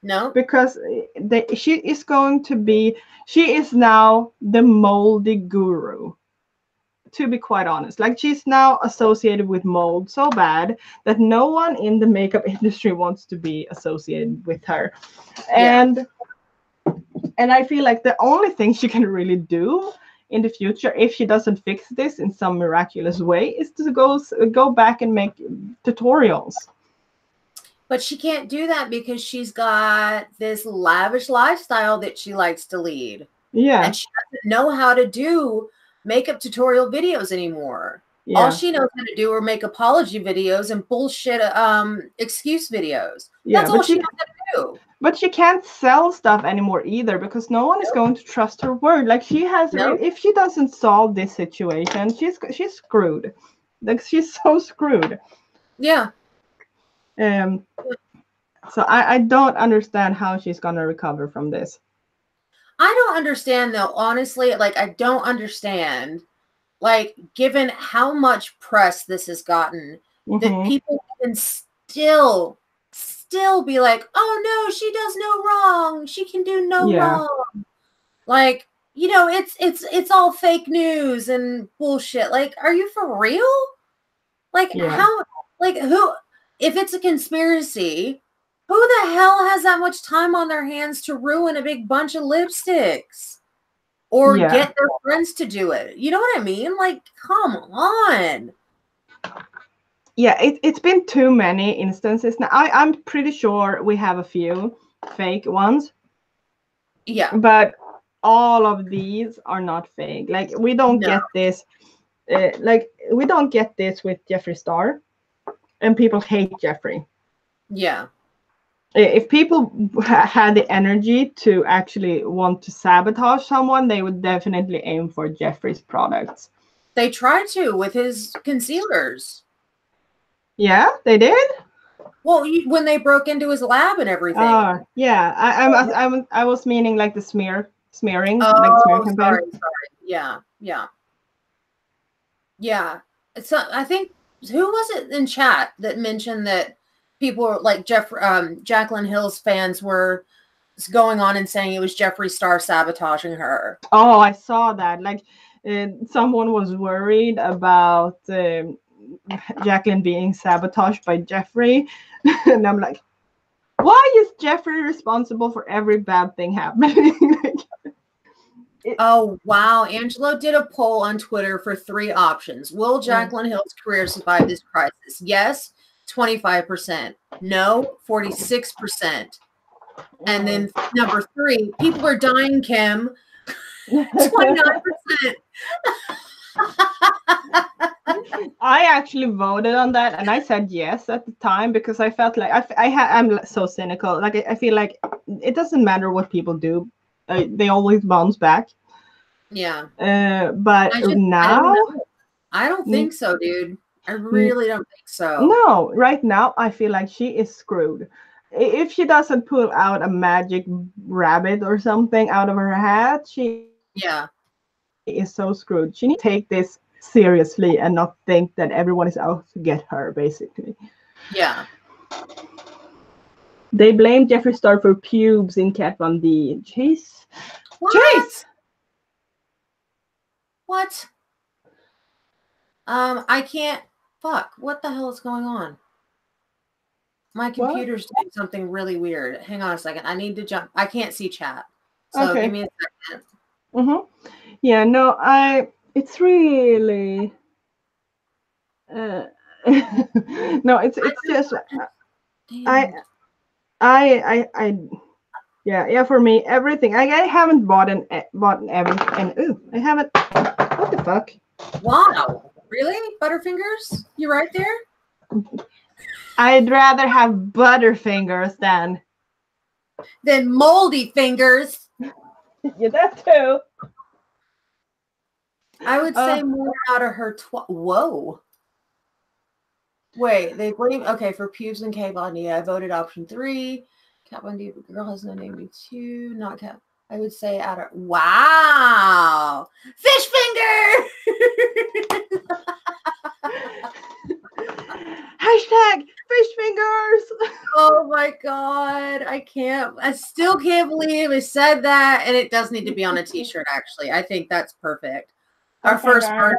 [SPEAKER 2] No.
[SPEAKER 1] because eh, they, she is going to be she is now the moldy guru to be quite honest like she's now associated with mold so bad that no one in the makeup industry wants to be associated with her
[SPEAKER 2] Yeah.
[SPEAKER 1] and and i feel like the only thing she can really do in the future if she doesn't fix this in some miraculous way is to go go back and make tutorials
[SPEAKER 2] But she can't do that because she's got this lavish lifestyle that she likes to lead.
[SPEAKER 1] yeah
[SPEAKER 2] And she doesn't know how to do makeup tutorial videos anymore.
[SPEAKER 1] yeah
[SPEAKER 2] All she knows how to do are make apology videos and bullshit um excuse videos.
[SPEAKER 1] yeah
[SPEAKER 2] That's all she
[SPEAKER 1] she
[SPEAKER 2] knows how to do.
[SPEAKER 1] But she can't sell stuff anymore either because no one is going to trust her word. Like she has,
[SPEAKER 2] No.
[SPEAKER 1] if she doesn't solve this situation, she's she's screwed. Like she's so screwed.
[SPEAKER 2] Yeah.
[SPEAKER 1] Um. So I I don't understand how she's gonna recover from this.
[SPEAKER 2] I don't understand though, honestly, like I don't understand like given how much press this has gotten that
[SPEAKER 1] Mhm.
[SPEAKER 2] people can still still be like, "Oh no, she does no wrong. She can do no
[SPEAKER 1] Yeah.
[SPEAKER 2] wrong." Like, you know, it's it's it's all fake news and bullshit. Like, are you for real? Like
[SPEAKER 1] Yeah.
[SPEAKER 2] how like who if it's a conspiracy, who the hell has that much time on their hands to ruin a big bunch of lipsticks? Or
[SPEAKER 1] Yeah.
[SPEAKER 2] get their friends to do it. You know what I mean? Like, come on.
[SPEAKER 1] Yeah, it, it's been too many instances now. I I'm pretty sure we have a few fake ones,
[SPEAKER 2] Yeah.
[SPEAKER 1] but all of these are not fake. Like we don't
[SPEAKER 2] No.
[SPEAKER 1] get this, uh, like we don't get this with Jeffree Star, and people hate Jeffree.
[SPEAKER 2] Yeah.
[SPEAKER 1] If people ha- had the energy to actually want to sabotage someone, they would definitely aim for Jeffree's products.
[SPEAKER 2] They tried to with his concealers.
[SPEAKER 1] Yeah, they did.
[SPEAKER 2] Well, when they broke into his lab and everything.
[SPEAKER 1] Ah, yeah. I, I'm, I, I'm, I was meaning like the smear, smearing, like
[SPEAKER 2] oh,
[SPEAKER 1] smear campaign.
[SPEAKER 2] sorry, sorry. Yeah, yeah, yeah. So I think who was it in chat that mentioned that people like Jeff, um, Jaclyn Hill's fans were going on and saying it was Jeffree Star sabotaging her.
[SPEAKER 1] Oh, I saw that. Like, uh, someone was worried about um, Jaclyn being sabotaged by Jeffree, and I'm like, why is Jeffree responsible for every bad thing happening?
[SPEAKER 2] Oh, wow. Angelo did a poll on Twitter for three options. Will. Jaclyn Hill's career survive this crisis? Yes, 25%. No, 46%. And then number three, people are dying, Kim. 29%.
[SPEAKER 1] I actually voted on that, and I said yes at the time because I felt like I, I ha- I'm so cynical. Like I, I feel like it doesn't matter what people do, uh, they always bounce back.
[SPEAKER 2] yeah.
[SPEAKER 1] Uh, but
[SPEAKER 2] I just- I
[SPEAKER 1] now,
[SPEAKER 2] don't. I don't
[SPEAKER 1] Mm.
[SPEAKER 2] think so, dude. I really don't think so.
[SPEAKER 1] no, right now I feel like she is screwed. If she doesn't pull out a magic rabbit or something out of her hat, she
[SPEAKER 2] Yeah.
[SPEAKER 1] is so screwed. She needs to take this seriously and not think that everyone is out to get her, basically.
[SPEAKER 2] Yeah.
[SPEAKER 1] They blame Jeffree Star for pubes in Kat Von D. Jeez.
[SPEAKER 2] What?
[SPEAKER 1] Jeez.
[SPEAKER 2] What? Um, I can't. Fuck. What the hell is going on? My
[SPEAKER 1] What?
[SPEAKER 2] computer's doing something really weird. Hang on a second. I need to jump. I can't see chat. So
[SPEAKER 1] Okay.
[SPEAKER 2] give me a second.
[SPEAKER 1] Mm-hmm. Yeah, no, I. It's really. Uh, no, it's it's just
[SPEAKER 2] Damn.
[SPEAKER 1] I, I, I, I. Yeah, yeah. For me, everything. I, I haven't bought an e- bought everything. And ooh, I haven't. What the fuck?
[SPEAKER 2] wow. Really? Butterfingers? You right there?
[SPEAKER 1] I'd rather have Butterfingers than.
[SPEAKER 2] than moldy fingers.
[SPEAKER 1] Yeah, that too.
[SPEAKER 2] I would say
[SPEAKER 1] Uh,
[SPEAKER 2] more out of her. Tw- Whoa. Wait, they blame. Okay, for pubes and K Bondi, I voted option three. Cat Bondi, girl has no name. Me two. Not Cat. I would say out of. Wow. Fish finger.
[SPEAKER 1] Hashtag fish fingers.
[SPEAKER 2] oh my god, I can't. I still can't believe I said that, and it does need to be on a T-shirt. Actually, I think that's perfect. Our oh
[SPEAKER 1] Okay,
[SPEAKER 2] first
[SPEAKER 1] guys.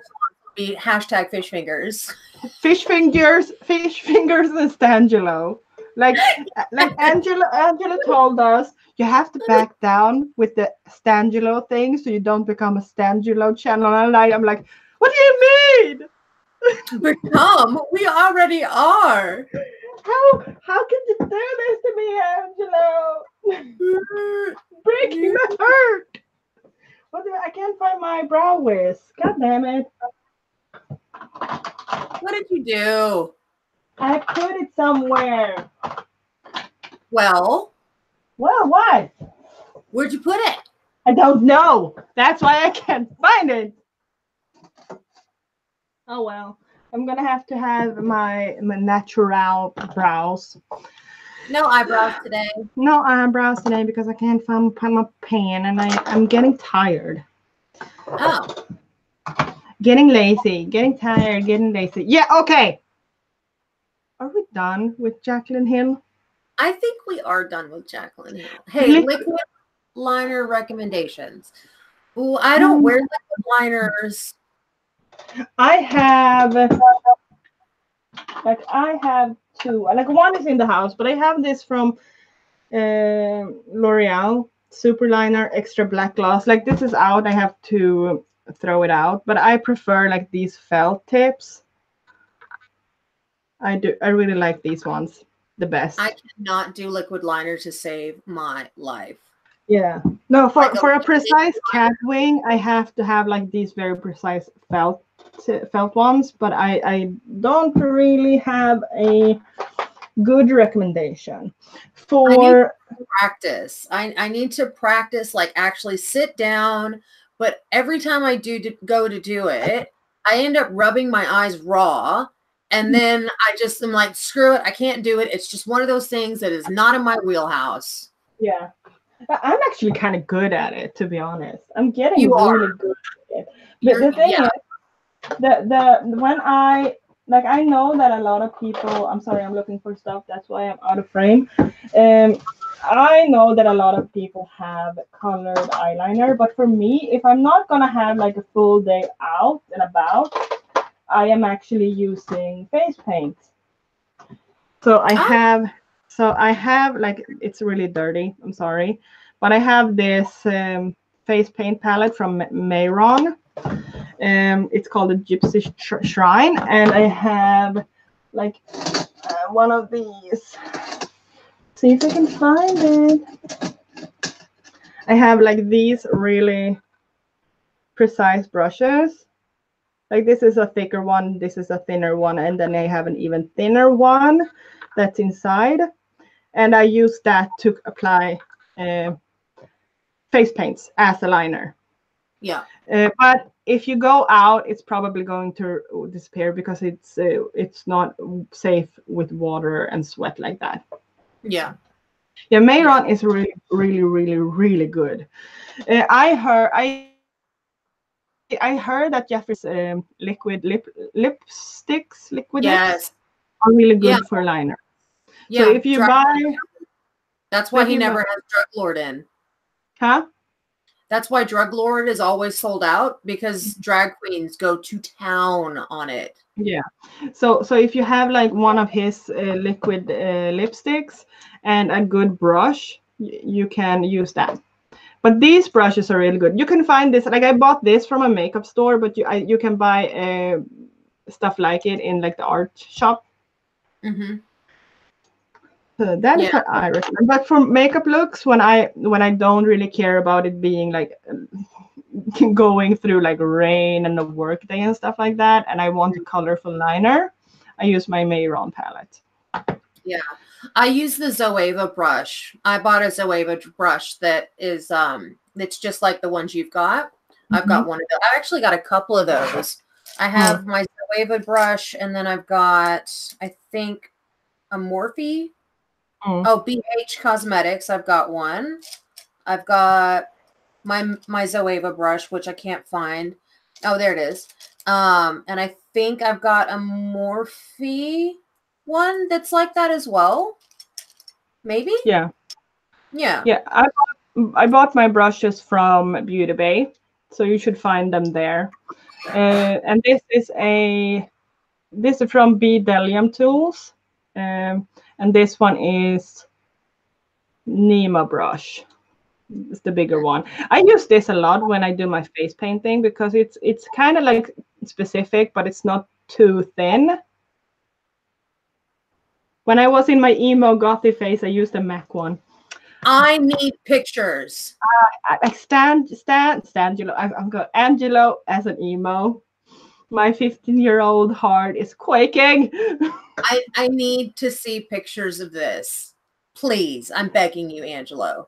[SPEAKER 2] Be hashtag fish fingers.
[SPEAKER 1] fish fingers, fish fingers, and Stangelo. Like, like Angela, Angela told us, you have to back down with the Stangelo thing, so you don't become a Stangelo channel. And I, I'm like, what do you mean?
[SPEAKER 2] Become. We already are.
[SPEAKER 1] How how can you do this to me, Angelo? Breaking my heart. What do I, I can't find my brow whisk. God damn it!
[SPEAKER 2] What did you do?
[SPEAKER 1] I put it somewhere.
[SPEAKER 2] Well,
[SPEAKER 1] Well, what?
[SPEAKER 2] where'd you put it?
[SPEAKER 1] I don't know. That's why I can't find it. Oh well. I'm gonna have to have my, my natural brows.
[SPEAKER 2] No eyebrows today.
[SPEAKER 1] No eyebrows today because I can't find, find my pen and I, I'm getting tired.
[SPEAKER 2] Oh,
[SPEAKER 1] Getting lazy. Getting tired. Getting lazy. Yeah, okay. Are we done with Jaclyn Hill?
[SPEAKER 2] I think we are done with Jaclyn Hill. Hey,
[SPEAKER 1] Liquid-
[SPEAKER 2] liner recommendations. Ooh, I don't
[SPEAKER 1] Mm.
[SPEAKER 2] wear liquid liners.
[SPEAKER 1] I have like I have two. Like one is in the house, but I have this from uh, L'Oreal Superliner Extra Black Gloss. Like this is out. I have to throw it out, but I prefer like these felt tips. I do. I really like these ones the best.
[SPEAKER 2] I cannot do liquid liner to save my life.
[SPEAKER 1] Yeah. No, for for a precise cat wing, I have to have like these very precise felt felt ones, but I I don't really have a good recommendation for
[SPEAKER 2] Practice. I, I need to practice, like actually sit down. But every time I do to go to do it, I end up rubbing my eyes raw. And then I just am like, screw it. I can't do it. It's just one of those things that is not in my wheelhouse.
[SPEAKER 1] yeah. I'm actually kind of good at it, to be honest. I'm getting
[SPEAKER 2] You
[SPEAKER 1] really
[SPEAKER 2] are.
[SPEAKER 1] good at it. But the
[SPEAKER 2] You're-
[SPEAKER 1] thing
[SPEAKER 2] yeah.
[SPEAKER 1] is, the the when I like I know that a lot of people. I'm sorry, I'm looking for stuff. That's why I'm out of frame. Um, I know that a lot of people have colored eyeliner, but for me, if I'm not gonna have like a full day out and about, I am actually using face paint. So I
[SPEAKER 2] Ah.
[SPEAKER 1] have, so I have like it's really dirty. I'm sorry, but I have this um, face paint palette from Mehron. Um, it's called the Gypsy Sh- Shrine, and I have like uh, one of these. See if I can find it. I have like these really precise brushes. Like this is a thicker one, this is a thinner one, and then I have an even thinner one that's inside. And I use that to apply uh, face paints as a liner.
[SPEAKER 2] Yeah.
[SPEAKER 1] Uh, but if you go out, it's probably going to disappear because it's uh, it's not safe with water and sweat like that.
[SPEAKER 2] Yeah.
[SPEAKER 1] Yeah, Mehron is really, really, really, really good. Uh, I heard I I heard that Jeffree's um, liquid lip lipsticks, liquid lips
[SPEAKER 2] Yes.
[SPEAKER 1] are really good
[SPEAKER 2] Yeah.
[SPEAKER 1] for liner.
[SPEAKER 2] Yeah.
[SPEAKER 1] So if you buy,
[SPEAKER 2] that's why he never
[SPEAKER 1] buy-
[SPEAKER 2] has Drug Lord in.
[SPEAKER 1] huh?
[SPEAKER 2] That's why Drug Lord is always sold out because drag queens go to town on it.
[SPEAKER 1] Yeah. So so if you have like one of his uh, liquid uh, lipsticks and a good brush, you can use that. But these brushes are really good. You can find this like I bought this from a makeup store, but you I, you can buy uh, stuff like it in like the art shop.
[SPEAKER 2] hmm
[SPEAKER 1] So that is
[SPEAKER 2] Yeah.
[SPEAKER 1] what I recommend. But for makeup looks, when I when I don't really care about it being like going through like rain and a work day and stuff like that, and I want a colorful liner, I use my Mehron palette.
[SPEAKER 2] Yeah, I use the Zoeva brush. I bought a Zoeva brush that is um it's just like the ones you've got. I've got one of those. I actually got a couple of those. I have my Zoeva brush and then I've got I think a Morphe.
[SPEAKER 1] Mm.
[SPEAKER 2] Oh, BH Cosmetics. I've got one. I've got my my Zoeva brush, which I can't find. Oh, there it is. Um, and I think I've got a Morphe one that's like that as well. Maybe?
[SPEAKER 1] Yeah,
[SPEAKER 2] Yeah.
[SPEAKER 1] yeah. I bought, I bought my brushes from Beauty Bay, so you should find them there. Uh, and this is a this is from Bdellium Tools, um, and this one is Nima brush. It's the bigger one. I use this a lot when I do my face painting because it's it's kind of like specific, but it's not too thin. When I was in my emo gothy phase, I used a MAC one.
[SPEAKER 2] I need pictures.
[SPEAKER 1] Uh, I, I stand stand Stangelo. I've, I've got Angelo as an emo. My 15 year old heart is quaking.
[SPEAKER 2] I, I need to see pictures of this. Please. I'm begging you, Angelo.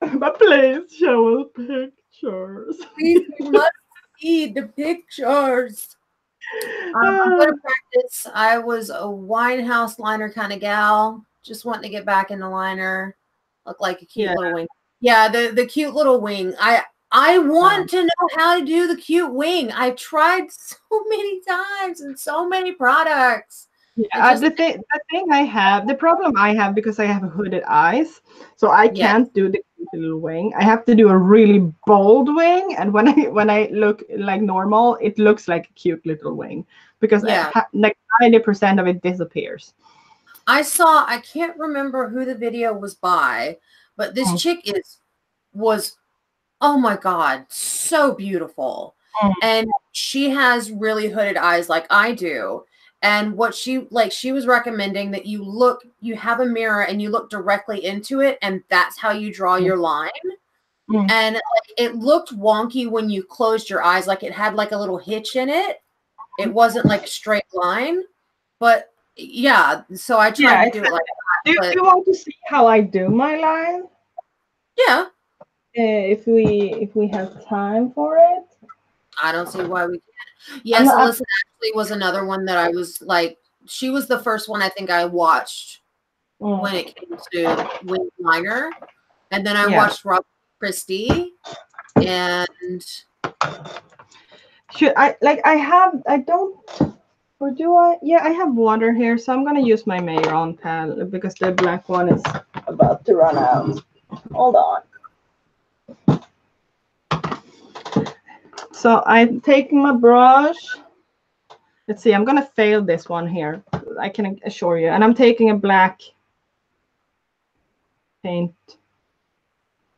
[SPEAKER 1] but please show us pictures.
[SPEAKER 2] Please, we must see the pictures. Um, I'm going to practice. I was a Winehouse liner kind of gal, just wanting to get back in the liner. Look like a cute
[SPEAKER 1] Yeah.
[SPEAKER 2] little wing. Yeah, the the cute little wing. I I want to know how to do the cute wing. I've tried so many times and so many products.
[SPEAKER 1] Yeah,
[SPEAKER 2] I
[SPEAKER 1] uh, the thing, the thing I have, the problem I have because I have hooded eyes, so I
[SPEAKER 2] Yeah.
[SPEAKER 1] can't do the cute little wing. I have to do a really bold wing, and when I when I look like normal, it looks like a cute little wing because
[SPEAKER 2] Yeah.
[SPEAKER 1] ha- like ninety percent of it disappears.
[SPEAKER 2] I saw I can't remember who the video was by, but this
[SPEAKER 1] Mm.
[SPEAKER 2] chick is was oh my god, so beautiful.
[SPEAKER 1] Mm.
[SPEAKER 2] And she has really hooded eyes like I do. And what she like she was recommending that you look you have a mirror and you look directly into it and that's how you draw
[SPEAKER 1] Mm.
[SPEAKER 2] your line.
[SPEAKER 1] Mm.
[SPEAKER 2] And like it looked wonky when you closed your eyes like it had like a little hitch in it.
[SPEAKER 1] Mm.
[SPEAKER 2] It wasn't like a straight line, but yeah, so I tried
[SPEAKER 1] Yeah,
[SPEAKER 2] to do it like
[SPEAKER 1] Do,
[SPEAKER 2] But-
[SPEAKER 1] do you want to see how I do my line?
[SPEAKER 2] yeah.
[SPEAKER 1] Uh, if we if we have time for it.
[SPEAKER 2] I don't see why we can't. Yes,
[SPEAKER 1] not-
[SPEAKER 2] Alyssa actually was another one that I was like, she was the first one I think I watched
[SPEAKER 1] Mm.
[SPEAKER 2] when it came to Wing Liner. And then I
[SPEAKER 1] Yeah.
[SPEAKER 2] watched Rob Christie and
[SPEAKER 1] Should I like I have I don't Or do I? Yeah, I have water here, so I'm gonna use my Mehron palette because the black one is about to run out. Hold on. So I'm taking my brush. Let's see, I'm gonna fail this one here. I can assure you. And I'm taking a black paint.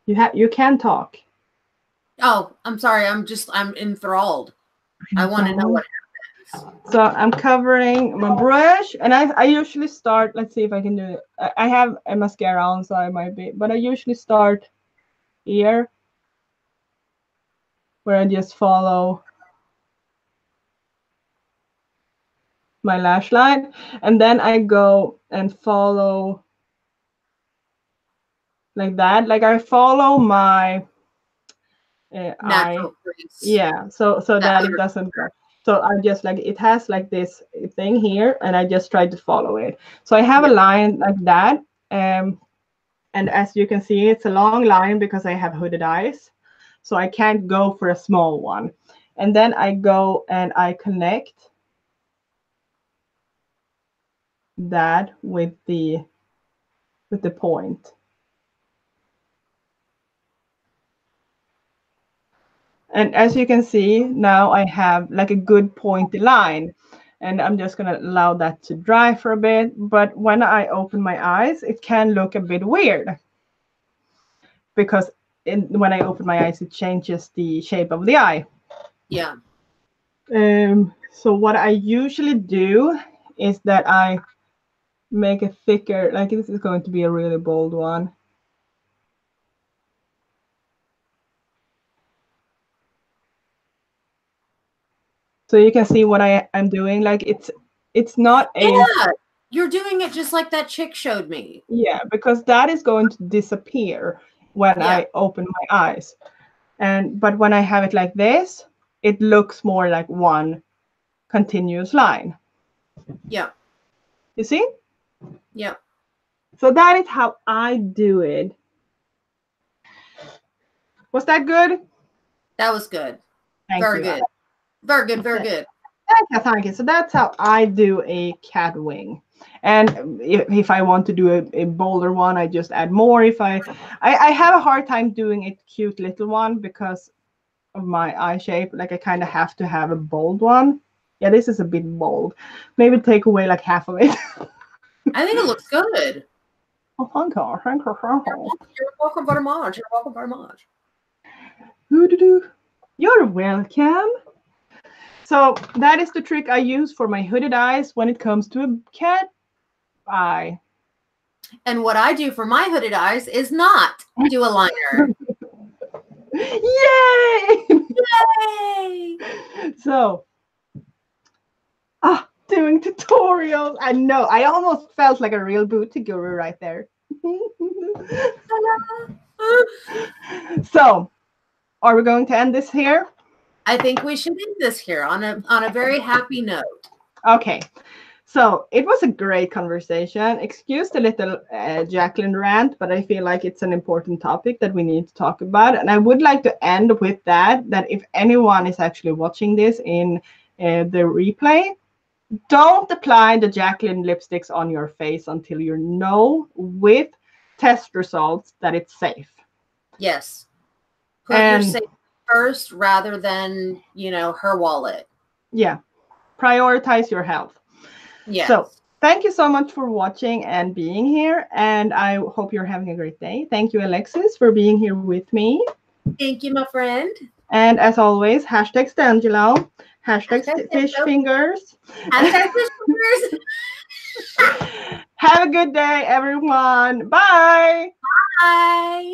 [SPEAKER 1] You have you can talk.
[SPEAKER 2] Oh, I'm sorry. I'm just I'm enthralled. I want to know what happens.
[SPEAKER 1] So I'm covering my brush, and I, I usually start. Let's see if I can do it. I, I have a mascara on, so I might be, but I usually start here, where I just follow my lash line, and then I go and follow like that. Like I follow my uh, eye. Yeah, so so
[SPEAKER 2] That
[SPEAKER 1] that it doesn't go. So I just like it has like this thing here, and I just try to follow it. So I have a line like that, um, and as you can see, it's a long line because I have hooded eyes, so I can't go for a small one. And then I go and I connect that with the with the point. And as you can see, now I have like a good pointy line. And I'm just going to allow that to dry for a bit. But when I open my eyes, it can look a bit weird. Because in, when I open my eyes, it changes the shape of the eye.
[SPEAKER 2] Yeah.
[SPEAKER 1] Um, so what I usually do is that I make a thicker, like this is going to be a really bold one. So you can see what I am doing. Like it's it's not a
[SPEAKER 2] Yeah. You're doing it just like that chick showed me.
[SPEAKER 1] yeah, because that is going to disappear when
[SPEAKER 2] Yeah.
[SPEAKER 1] I open my eyes. And but when I have it like this, it looks more like one continuous line.
[SPEAKER 2] Yeah.
[SPEAKER 1] You see?
[SPEAKER 2] Yeah.
[SPEAKER 1] So that is how I do it. Was that good?
[SPEAKER 2] That was good.
[SPEAKER 1] Thank
[SPEAKER 2] very
[SPEAKER 1] you.
[SPEAKER 2] good. Very good. Very good.
[SPEAKER 1] Thank you, thank you. So that's how I do a cat wing. And if, if I want to do a, a bolder one, I just add more. If I, I, I have a hard time doing a cute little one because of my eye shape. Like I kind of have to have a bold one. Yeah, this is a bit bold. Maybe take away like half of it.
[SPEAKER 2] I think it looks good.
[SPEAKER 1] oh, thank you, thank you, thank you.
[SPEAKER 2] You're welcome very much. You're welcome very much.
[SPEAKER 1] Hoo-doo-doo. You're welcome. So that is the trick I use for my hooded eyes when it comes to a cat eye.
[SPEAKER 2] And what I do for my hooded eyes is not do a liner.
[SPEAKER 1] Yay!
[SPEAKER 2] Yay!
[SPEAKER 1] so, ah, doing tutorials. I know. I almost felt like a real booty guru right there. so, are we going to end this here?
[SPEAKER 2] I think we should end this here on a on a very happy note.
[SPEAKER 1] Okay. So it was a great conversation. Excuse the little uh, Jaclyn rant, but I feel like it's an important topic that we need to talk about. And I would like to end with that: that if anyone is actually watching this in uh, the replay, don't apply the Jaclyn lipsticks on your face until you know with test results that it's safe.
[SPEAKER 2] Yes. Put
[SPEAKER 1] And-
[SPEAKER 2] your first rather than, you know, her wallet.
[SPEAKER 1] Yeah, prioritize your health.
[SPEAKER 2] Yeah.
[SPEAKER 1] So, Thank you so much for watching and being here. And I hope you're having a great day. Thank you, Alexis, for being here with me.
[SPEAKER 2] Thank you, my friend.
[SPEAKER 1] And as always, hashtag Stangelo, hashtag
[SPEAKER 2] Hashtag
[SPEAKER 1] fish
[SPEAKER 2] Stangelo.
[SPEAKER 1] fingers.
[SPEAKER 2] Hashtag fish fingers.
[SPEAKER 1] Have a good day, everyone. Bye.
[SPEAKER 2] Bye.